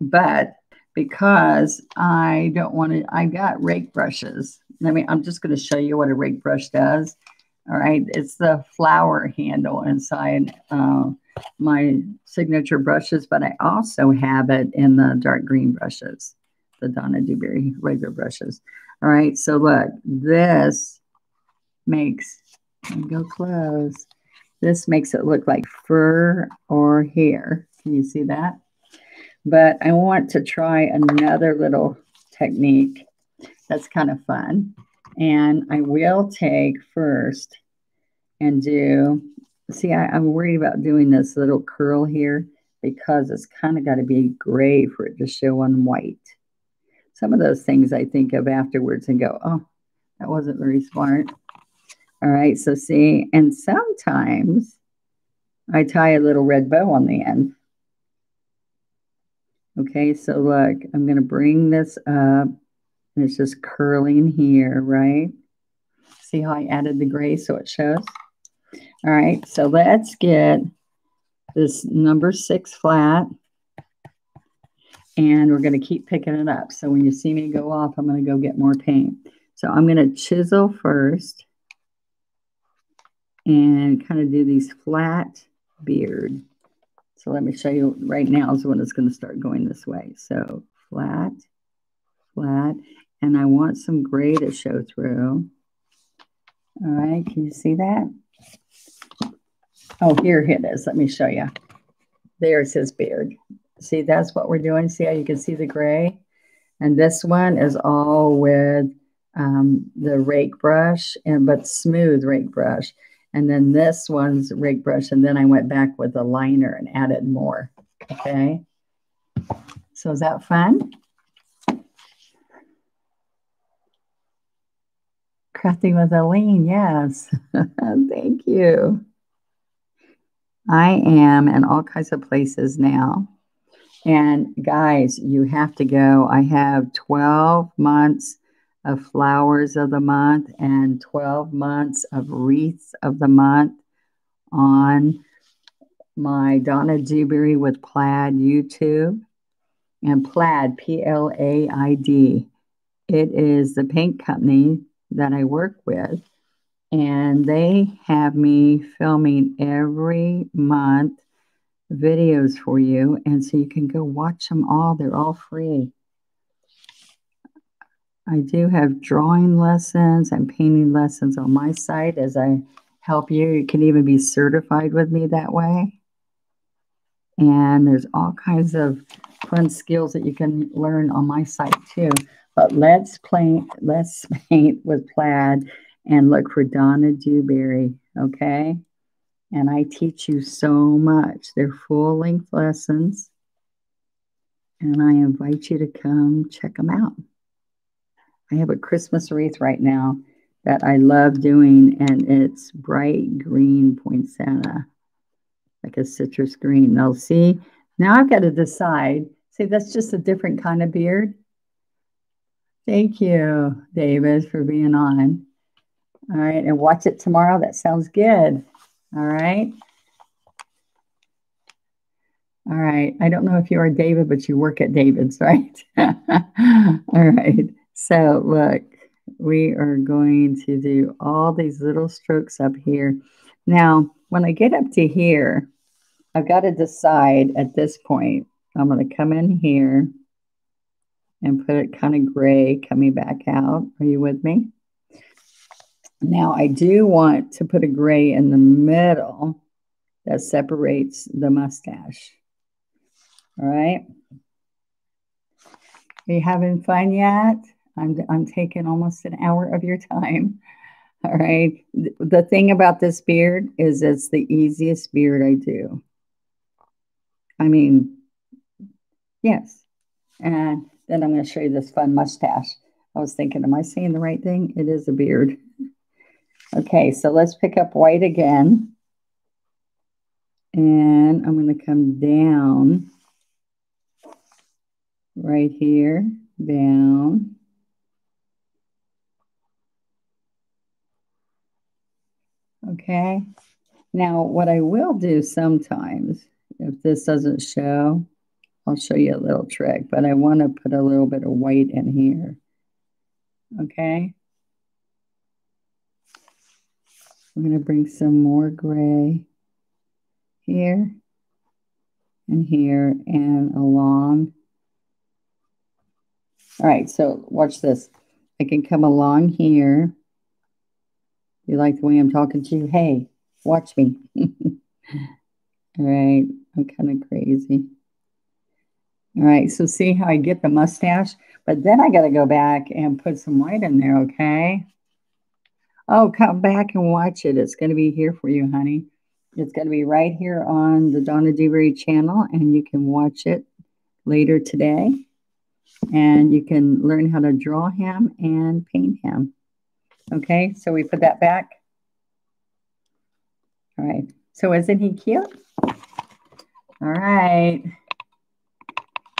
but because I don't want to, I got rake brushes. Let me, I'm just going to show you what a rake brush does. All right, it's the flower handle inside uh, my signature brushes, but I also have it in the dark green brushes, the Donna Dewberry regular brushes. All right, so look, this makes, go close, this makes it look like fur or hair. Can you see that? But I want to try another little technique that's kind of fun. And I will take first and do, see, I, am worried about doing this little curl here because it's kind of got to be gray for it to show on white. Some of those things I think of afterwards and go, oh, that wasn't very smart. All right, so see, and sometimes I tie a little red bow on the end. Okay, so look, I'm going to bring this up and it's just curling here, right? See how I added the gray so it shows? All right, so let's get this number six flat. And we're going to keep picking it up. So when you see me go off, I'm going to go get more paint. So I'm going to chisel first and kind of do these flat beard. So let me show you right now is when it's going to start going this way. So flat, flat, and I want some gray to show through. All right, can you see that? Oh, here it is. Let me show you. There's his beard. See, that's what we're doing. See how you can see the gray? And this one is all with um, the rake brush, and but smooth rake brush. And then this one's rake brush, and then I went back with a liner and added more. Okay. So is that fun? Crafting with Aline, yes. Thank you. I am in all kinds of places now. And guys, you have to go. I have 12 months of flowers of the month and 12 months of wreaths of the month on my Donna Dewberry with Plaid YouTube and Plaid, P L A I D. It is the paint company that I work with and they have me filming every month videos for you. And so you can go watch them all, they're all free. I do have drawing lessons and painting lessons on my site as I help you. You can even be certified with me that way. And there's all kinds of fun skills that you can learn on my site too. But let's paint, let's paint with plaid and look for Donna Dewberry, okay? And I teach you so much. They're full length lessons. And I invite you to come check them out. I have a Christmas wreath right now that I love doing, and it's bright green poinsettia, like a citrus green. Now, see, now I've got to decide. See, that's just a different kind of beard. Thank you, David, for being on. All right, and watch it tomorrow. That sounds good. All right. All right. I don't know if you are David, but you work at David's, right? All right. So, look, we are going to do all these little strokes up here. Now, when I get up to here, I've got to decide at this point, I'm going to come in here and put it kind of gray coming back out. Are you with me? Now, I do want to put a gray in the middle that separates the mustache. All right. Are you having fun yet? I'm, I'm taking almost an hour of your time. All right. The thing about this beard is it's the easiest beard I do. I mean, yes. And then I'm going to show you this fun mustache. I was thinking, am I saying the right thing? It is a beard. Okay, so let's pick up white again. And I'm going to come down right here, down. Okay. Now, what I will do sometimes, if this doesn't show, I'll show you a little trick, but I want to put a little bit of white in here. Okay. I'm going to bring some more gray here and here and along. All right, so watch this. I can come along here you like the way I'm talking to you? Hey, watch me. All right, I'm kind of crazy. All right, so see how I get the mustache? But then I got to go back and put some white in there, okay? Oh, come back and watch it. It's going to be here for you, honey. It's going to be right here on the Donna Dewberry channel, and you can watch it later today. And you can learn how to draw him and paint him. Okay, so we put that back. All right, so isn't he cute? All right.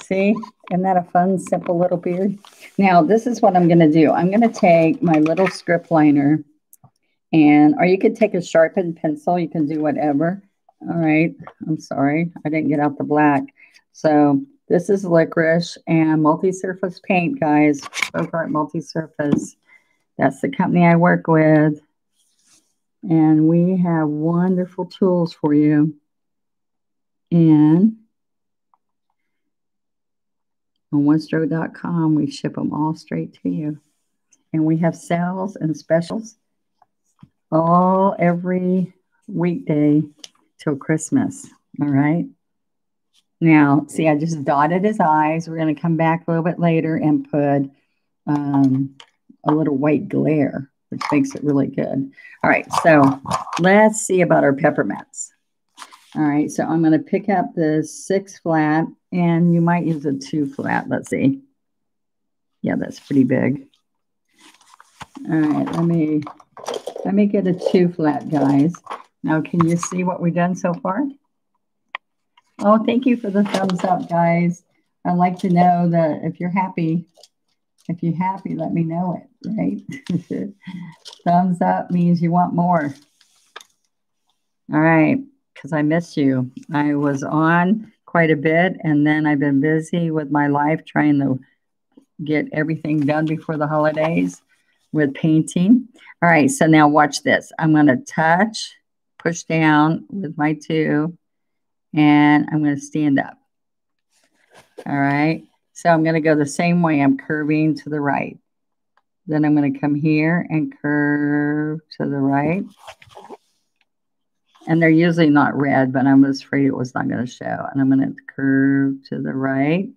See, isn't that a fun, simple little beard? Now, this is what I'm going to do. I'm going to take my little script liner and, or you could take a sharpened pencil. You can do whatever. All right. I'm sorry. I didn't get out the black. So this is licorice and multi-surface paint, guys. FolkArt multi-surface. That's the company I work with. And we have wonderful tools for you. And on onestroke.com, we ship them all straight to you. And we have sales and specials all every weekday till Christmas. All right. Now, see, I just dotted his eyes. We're going to come back a little bit later and put um, a little white glare, which makes it really good. All right, so let's see about our peppermints. All right, so I'm going to pick up the six flat, and you might use a two flat. Let's see. Yeah, that's pretty big. All right, let me let me get a two flat, guys. Now, can you see what we've done so far? Oh, thank you for the thumbs up, guys. I'd like to know that if you're happy, if you're happy, let me know it, right? Thumbs up means you want more. All right, because I miss you. I was on quite a bit, and then I've been busy with my life trying to get everything done before the holidays with painting. All right, so now watch this. I'm going to touch, push down with my two, and I'm going to stand up. All right. So I'm going to go the same way. I'm curving to the right. Then I'm going to come here and curve to the right. And they're usually not red, but I was afraid it was not going to show. And I'm going to curve to the right.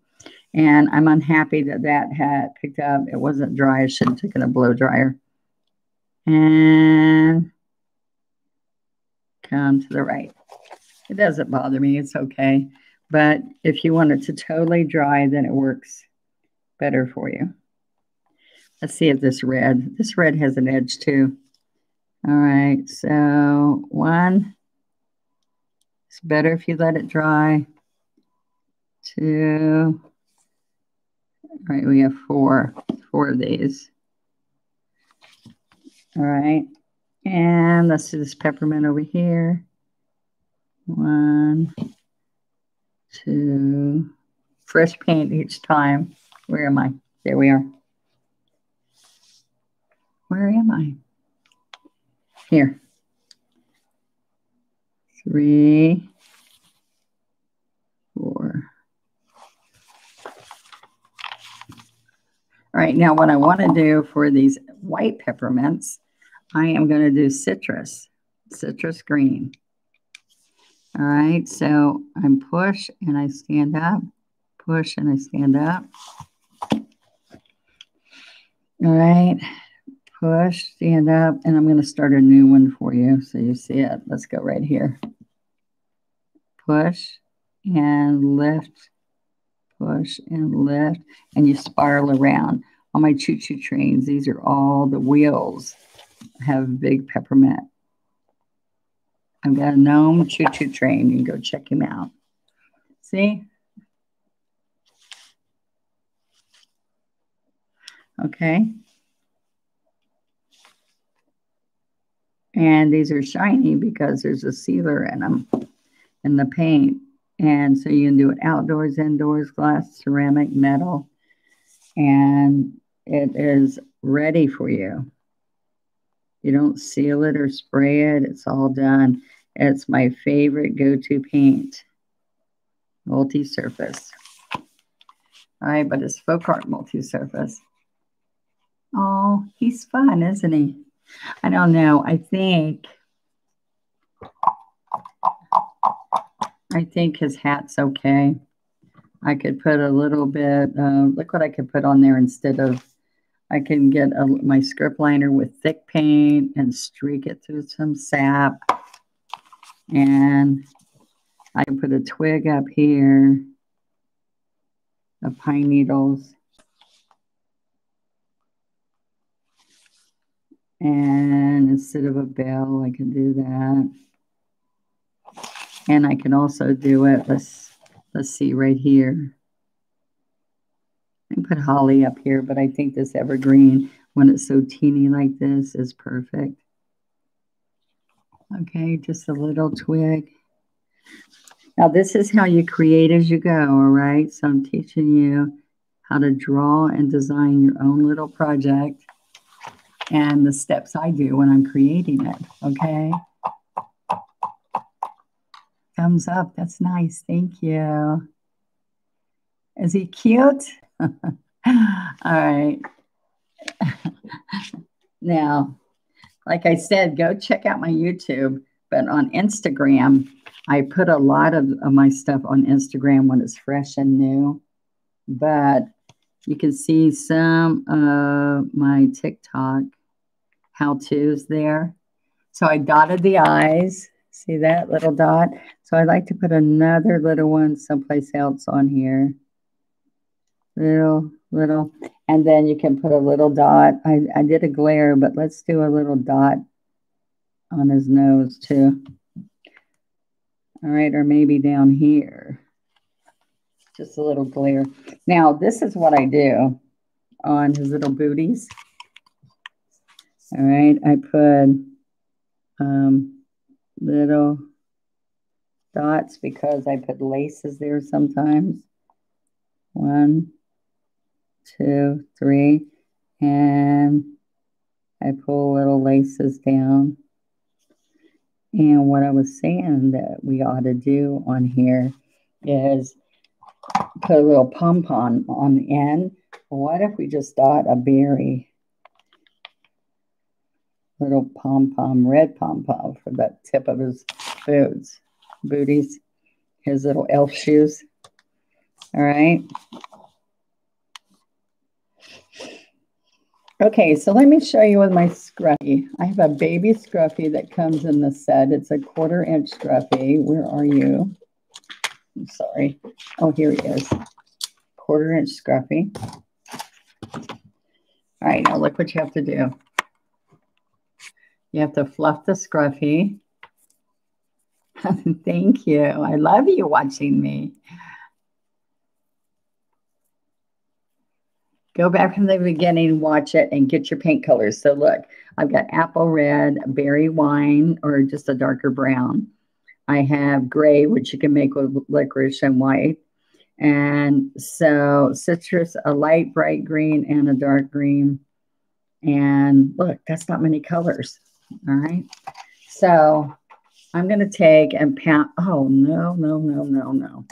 And I'm unhappy that that had picked up. It wasn't dry. I should have taken a blow dryer. And come to the right. It doesn't bother me. It's okay. But if you want it to totally dry, then it works better for you. Let's see if this red, this red has an edge too. All right, so one, it's better if you let it dry. Two, all right, we have four, four of these. All right, and let's do this peppermint over here. One, two, fresh paint each time. Where am I? There we are. Where am I? Here. Three, four. All right, now what I want to do for these white peppermints, I am going to do citrus, citrus green. All right, so I'm push and I stand up, push and I stand up. All right, push, stand up, and I'm going to start a new one for you so you see it. Let's go right here. Push and lift, push and lift, and you spiral around. On my choo-choo trains, these are all the wheels have big peppermint. I've got a gnome choo-choo train. You can go check him out. See? Okay. And these are shiny because there's a sealer in them in the paint. And so you can do it outdoors, indoors, glass, ceramic, metal. And it is ready for you. You don't seal it or spray it. It's all done. It's my favorite go-to paint. Multi-surface. All right, but it's FolkArt multi-surface. Oh, he's fun, isn't he? I don't know. I think I think his hat's okay. I could put a little bit, uh, look what I could put on there instead of I can get a, my script liner with thick paint and streak it through some sap. And I can put a twig up here of pine needles. And instead of a bell, I can do that. And I can also do it, let's, let's see right here. Put holly up here, but I think this evergreen, when it's so teeny like this, is perfect. Okay, just a little twig. Now, this is how you create as you go, all right? So I'm teaching you how to draw and design your own little project and the steps I do when I'm creating it, okay? Thumbs up, that's nice, thank you. Is he cute? All right. now, like I said, go check out my YouTube. But on Instagram, I put a lot of, of my stuff on Instagram when it's fresh and new. But you can see some of my TikTok how to's there. So I dotted the I's. See that little dot? So I'd like to put another little one someplace else on here little, little, and then you can put a little dot. I, I did a glare, but let's do a little dot on his nose too. All right, or maybe down here. Just a little glare. Now, this is what I do on his little booties. All right, I put um, little dots because I put laces there sometimes. One, two, three, and I pull little laces down. And what I was saying that we ought to do on here is put a little pom-pom on the end. What if we just dot a berry? Little pom-pom, red pom-pom for the tip of his boots, booties, his little elf shoes. All right. Okay, so let me show you with my scruffy. I have a baby scruffy that comes in the set. It's a quarter inch scruffy. Where are you? I'm sorry. Oh, here he is. Quarter inch scruffy. All right, now look what you have to do. You have to fluff the scruffy. Thank you. I love you watching me. Go back from the beginning, watch it, and get your paint colors. So look, I've got apple red, berry wine, or just a darker brown. I have gray, which you can make with licorice and white. And so citrus, a light bright green and a dark green. And look, that's not many colors. All right. So I'm going to take and pound. Oh, no, no, no, no, no.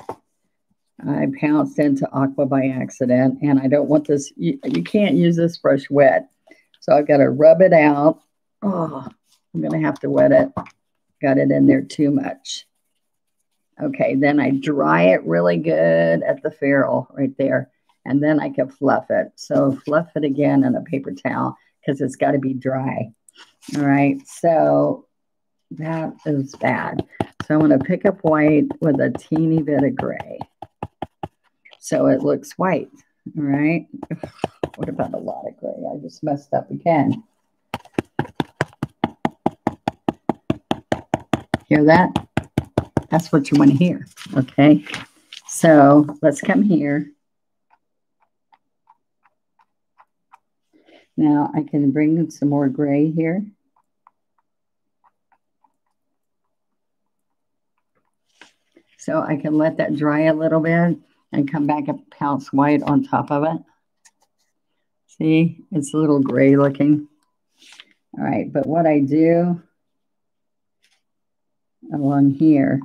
I pounced into aqua by accident and I don't want this, you, you can't use this brush wet. So I've got to rub it out. Oh, I'm going to have to wet it. Got it in there too much. Okay, then I dry it really good at the ferrule right there. And then I can fluff it. So fluff it again in a paper towel because it's got to be dry. All right, so that is bad. So I'm going to pick up white with a teeny bit of gray so it looks white. Right. What about a lot of gray? I just messed up again. Hear that? That's what you want to hear. Okay. So let's come here. Now I can bring some more gray here. So I can let that dry a little bit and come back and pounce white on top of it. See, it's a little gray looking. All right, but what I do along here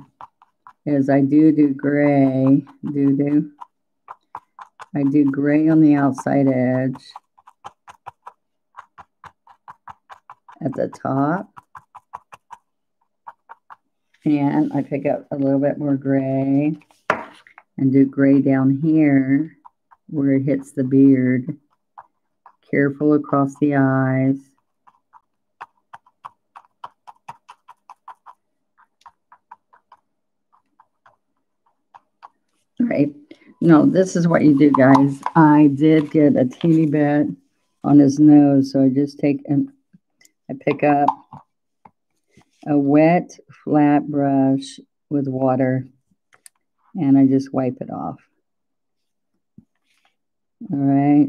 is I do do gray, do do. I do gray on the outside edge at the top. And I pick up a little bit more gray and do gray down here where it hits the beard. Careful across the eyes. All right. No, this is what you do, guys. I did get a teeny bit on his nose, so I just take and I pick up a wet flat brush with water and I just wipe it off. All right.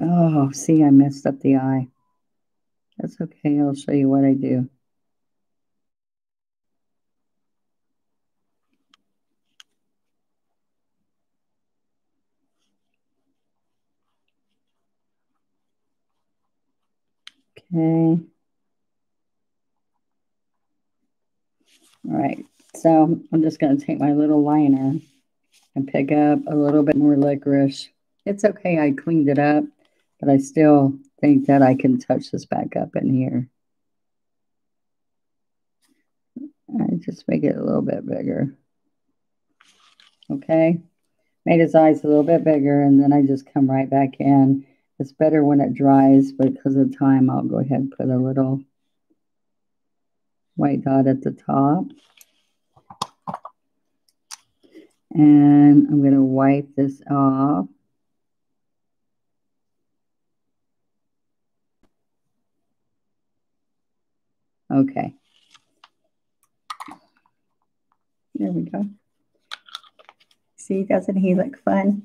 Oh, see, I messed up the eye. That's okay. I'll show you what I do. Okay. All right, so I'm just going to take my little liner and pick up a little bit more licorice. It's okay, I cleaned it up, but I still think that I can touch this back up in here. I just make it a little bit bigger. Okay, made his eyes a little bit bigger, and then I just come right back in. It's better when it dries, but because of time, I'll go ahead and put a little white dot at the top. And I'm going to wipe this off. Okay. There we go. See, doesn't he look fun?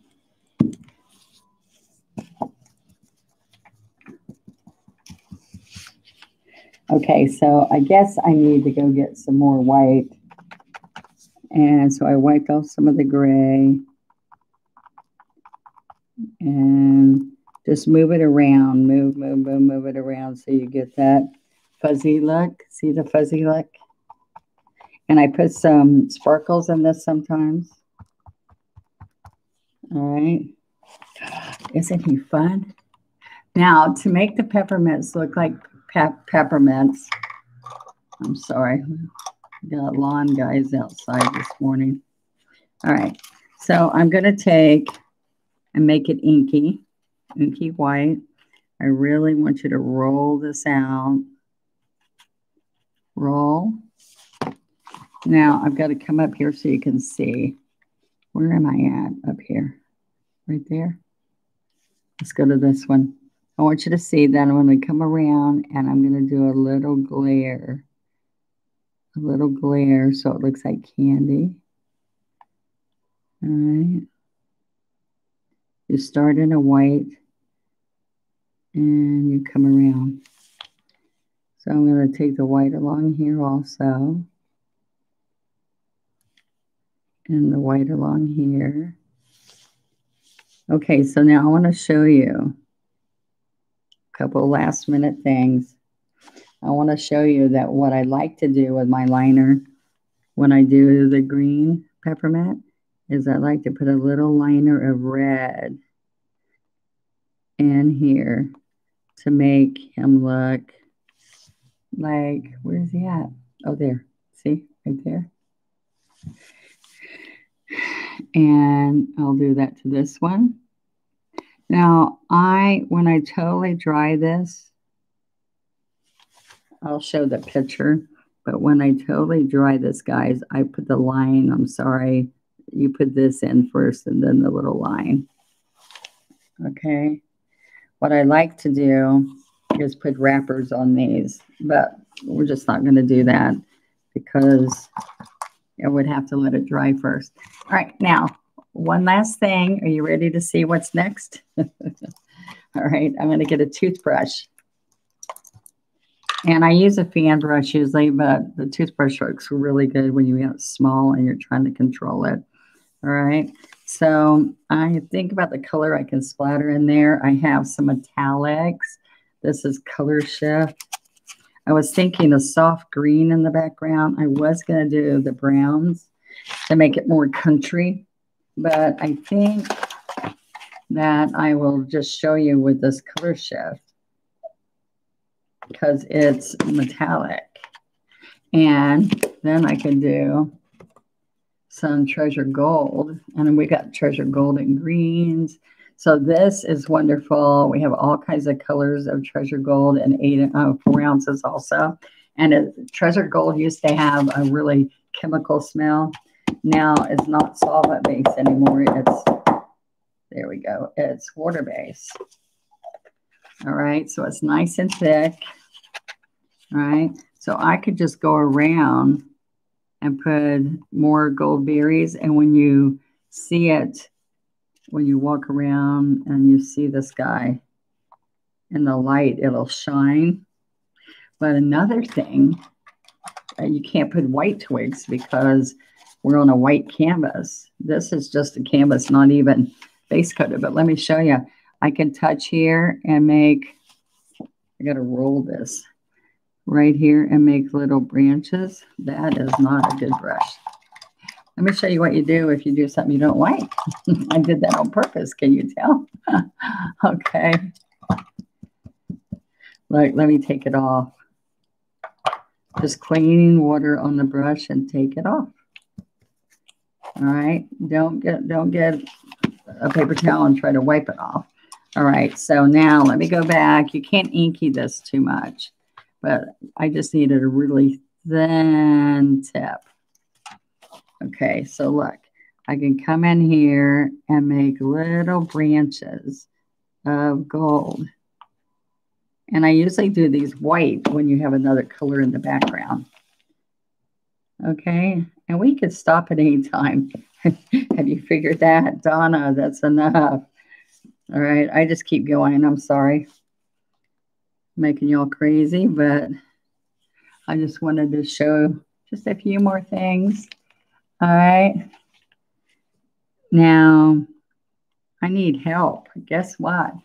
Okay, so I guess I need to go get some more white. And so I wiped off some of the gray. And just move it around, move, move, move, move it around so you get that fuzzy look. See the fuzzy look? And I put some sparkles in this sometimes. All right. Isn't he fun? Now, to make the peppermints look like pep peppermints, I'm sorry, got lawn guys outside this morning. All right, so I'm going to take and make it inky, inky white. I really want you to roll this out. Roll. Now I've got to come up here so you can see. Where am I at up here? Right there. Let's go to this one. I want you to see that I'm going to come around and I'm going to do a little glare. A little glare so it looks like candy. All right. You start in a white and you come around. So I'm going to take the white along here also. And the white along here. Okay, so now I want to show you couple last minute things. I want to show you that what I like to do with my liner when I do the green peppermint is I like to put a little liner of red in here to make him look like, where's he at? Oh, there. See, right there. And I'll do that to this one. Now, I, when I totally dry this, I'll show the picture. But when I totally dry this, guys, I put the line, I'm sorry, you put this in first and then the little line. Okay. What I like to do is put wrappers on these, but we're just not going to do that because I would have to let it dry first. All right, now, one last thing. Are you ready to see what's next? All right, I'm going to get a toothbrush. And I use a fan brush usually, but the toothbrush works really good when you get small and you're trying to control it. All right. So I think about the color I can splatter in there. I have some metallics. This is color shift. I was thinking a soft green in the background. I was going to do the browns to make it more country, but I think that I will just show you with this color shift because it's metallic. And then I can do some treasure gold. And we got treasure gold and greens. So this is wonderful. We have all kinds of colors of treasure gold and eight uh, four ounces also. And it, treasure gold used to have a really chemical smell. Now it's not solvent based anymore. It's there we go. It's water based. All right. So it's nice and thick. All right. So I could just go around and put more gold berries. And when you see it, when you walk around and you see this guy in the light, it'll shine. But another thing, uh, you can't put white twigs because we're on a white canvas. This is just a canvas, not even base coated. But let me show you. I can touch here and make, I got to roll this right here and make little branches. That is not a good brush. Let me show you what you do if you do something you don't like. I did that on purpose. Can you tell? okay. Look, let me take it off. Just clean water on the brush and take it off. All right. Don't get don't get a paper towel and try to wipe it off. All right. So now let me go back. You can't inky this too much but I just needed a really thin tip. Okay, so look, I can come in here and make little branches of gold. And I usually do these white when you have another color in the background. Okay, and we could stop at any time. have you figured that? Donna, that's enough. All right, I just keep going. I'm sorry making y'all crazy, but I just wanted to show just a few more things. All right. Now, I need help. Guess what?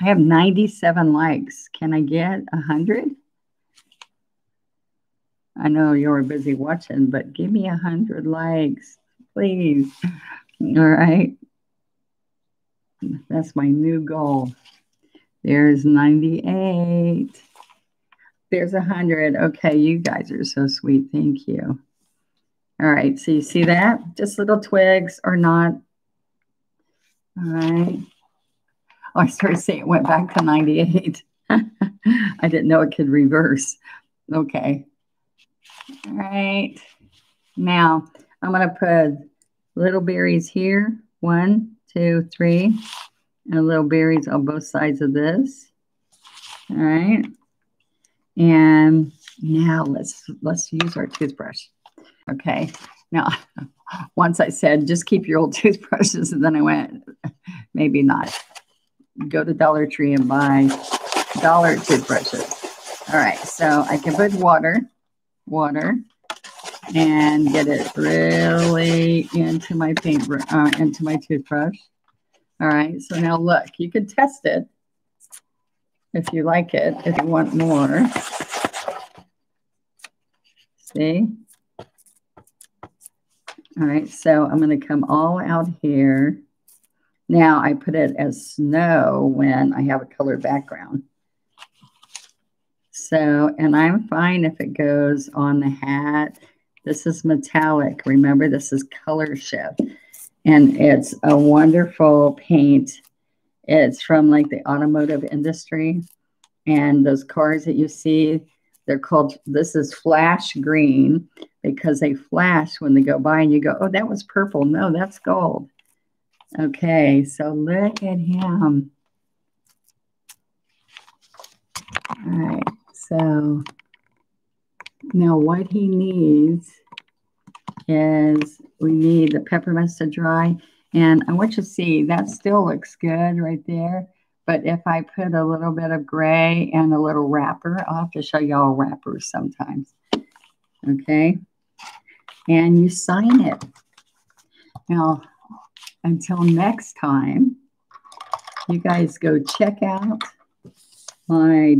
I have 97 likes. Can I get 100? I know you're busy watching, but give me a 100 likes, please. All right. That's my new goal There's 98. There's 100. Okay, you guys are so sweet. Thank you. All right, so you see that? Just little twigs or not. All right. Oh, I started saying it went back to 98. I didn't know it could reverse. Okay. All right. Now, I'm going to put little berries here. One, two, three. And little berries on both sides of this. All right. And now let's let's use our toothbrush. Okay. Now, once I said just keep your old toothbrushes, and then I went, maybe not. Go to Dollar Tree and buy dollar toothbrushes. All right. So I can put water, water, and get it really into my paint, uh, into my toothbrush. All right. So now look, you can test it if you like it, if you want more. See? All right, so I'm going to come all out here. Now I put it as snow when I have a colored background. So, and I'm fine if it goes on the hat. This is metallic. Remember, this is color shift. And it's a wonderful paint. It's from like the automotive industry. And those cars that you see, they're called, this is flash green because they flash when they go by and you go, oh, that was purple. No, that's gold. Okay, so look at him. All right, so now what he needs is we need the peppermints to dry. And I want you to see that still looks good right there. But if I put a little bit of gray and a little wrapper, I'll have to show y'all wrappers sometimes. Okay. And you sign it. Now, until next time, you guys go check out my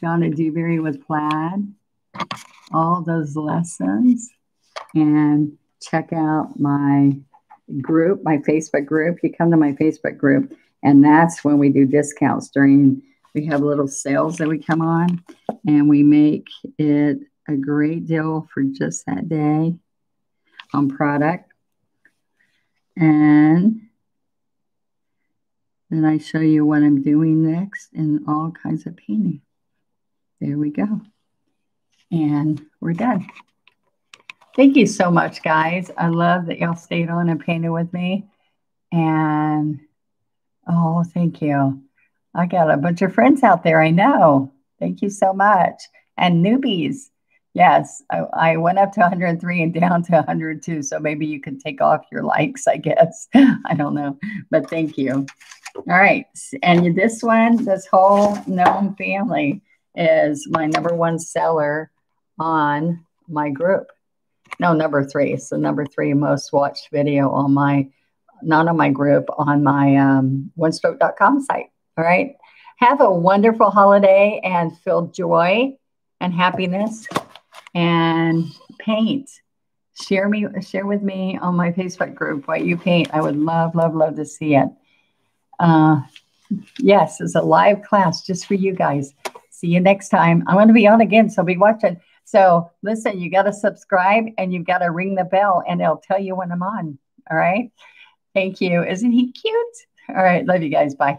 Donna Dewberry with Plaid, all those lessons, and check out my group, my Facebook group. You come to my Facebook group and that's when we do discounts during, we have little sales that we come on and we make it a great deal for just that day on product. And then I show you what I'm doing next in all kinds of painting. There we go. And we're done. Thank you so much, guys. I love that y'all stayed on and painted with me. And Oh, thank you. I got a bunch of friends out there. I know. Thank you so much. And newbies. Yes, I, I, went up to 103 and down to 102. So maybe you can take off your likes, I guess. I don't know. But thank you. All right. And this one, this whole gnome family is my number one seller on my group. No, number three. The number three most watched video on my not on my group, on my um, onestroke.com site. All right. Have a wonderful holiday and feel joy and happiness and paint. Share me, share with me on my Facebook group what you paint. I would love, love, love to see it. Uh, yes, it's a live class just for you guys. See you next time. I'm going to be on again, so be watching. So listen, you got to subscribe and you've got to ring the bell, and it'll tell you when I'm on. All right. Thank you. Isn't he cute? All right. Love you guys. Bye.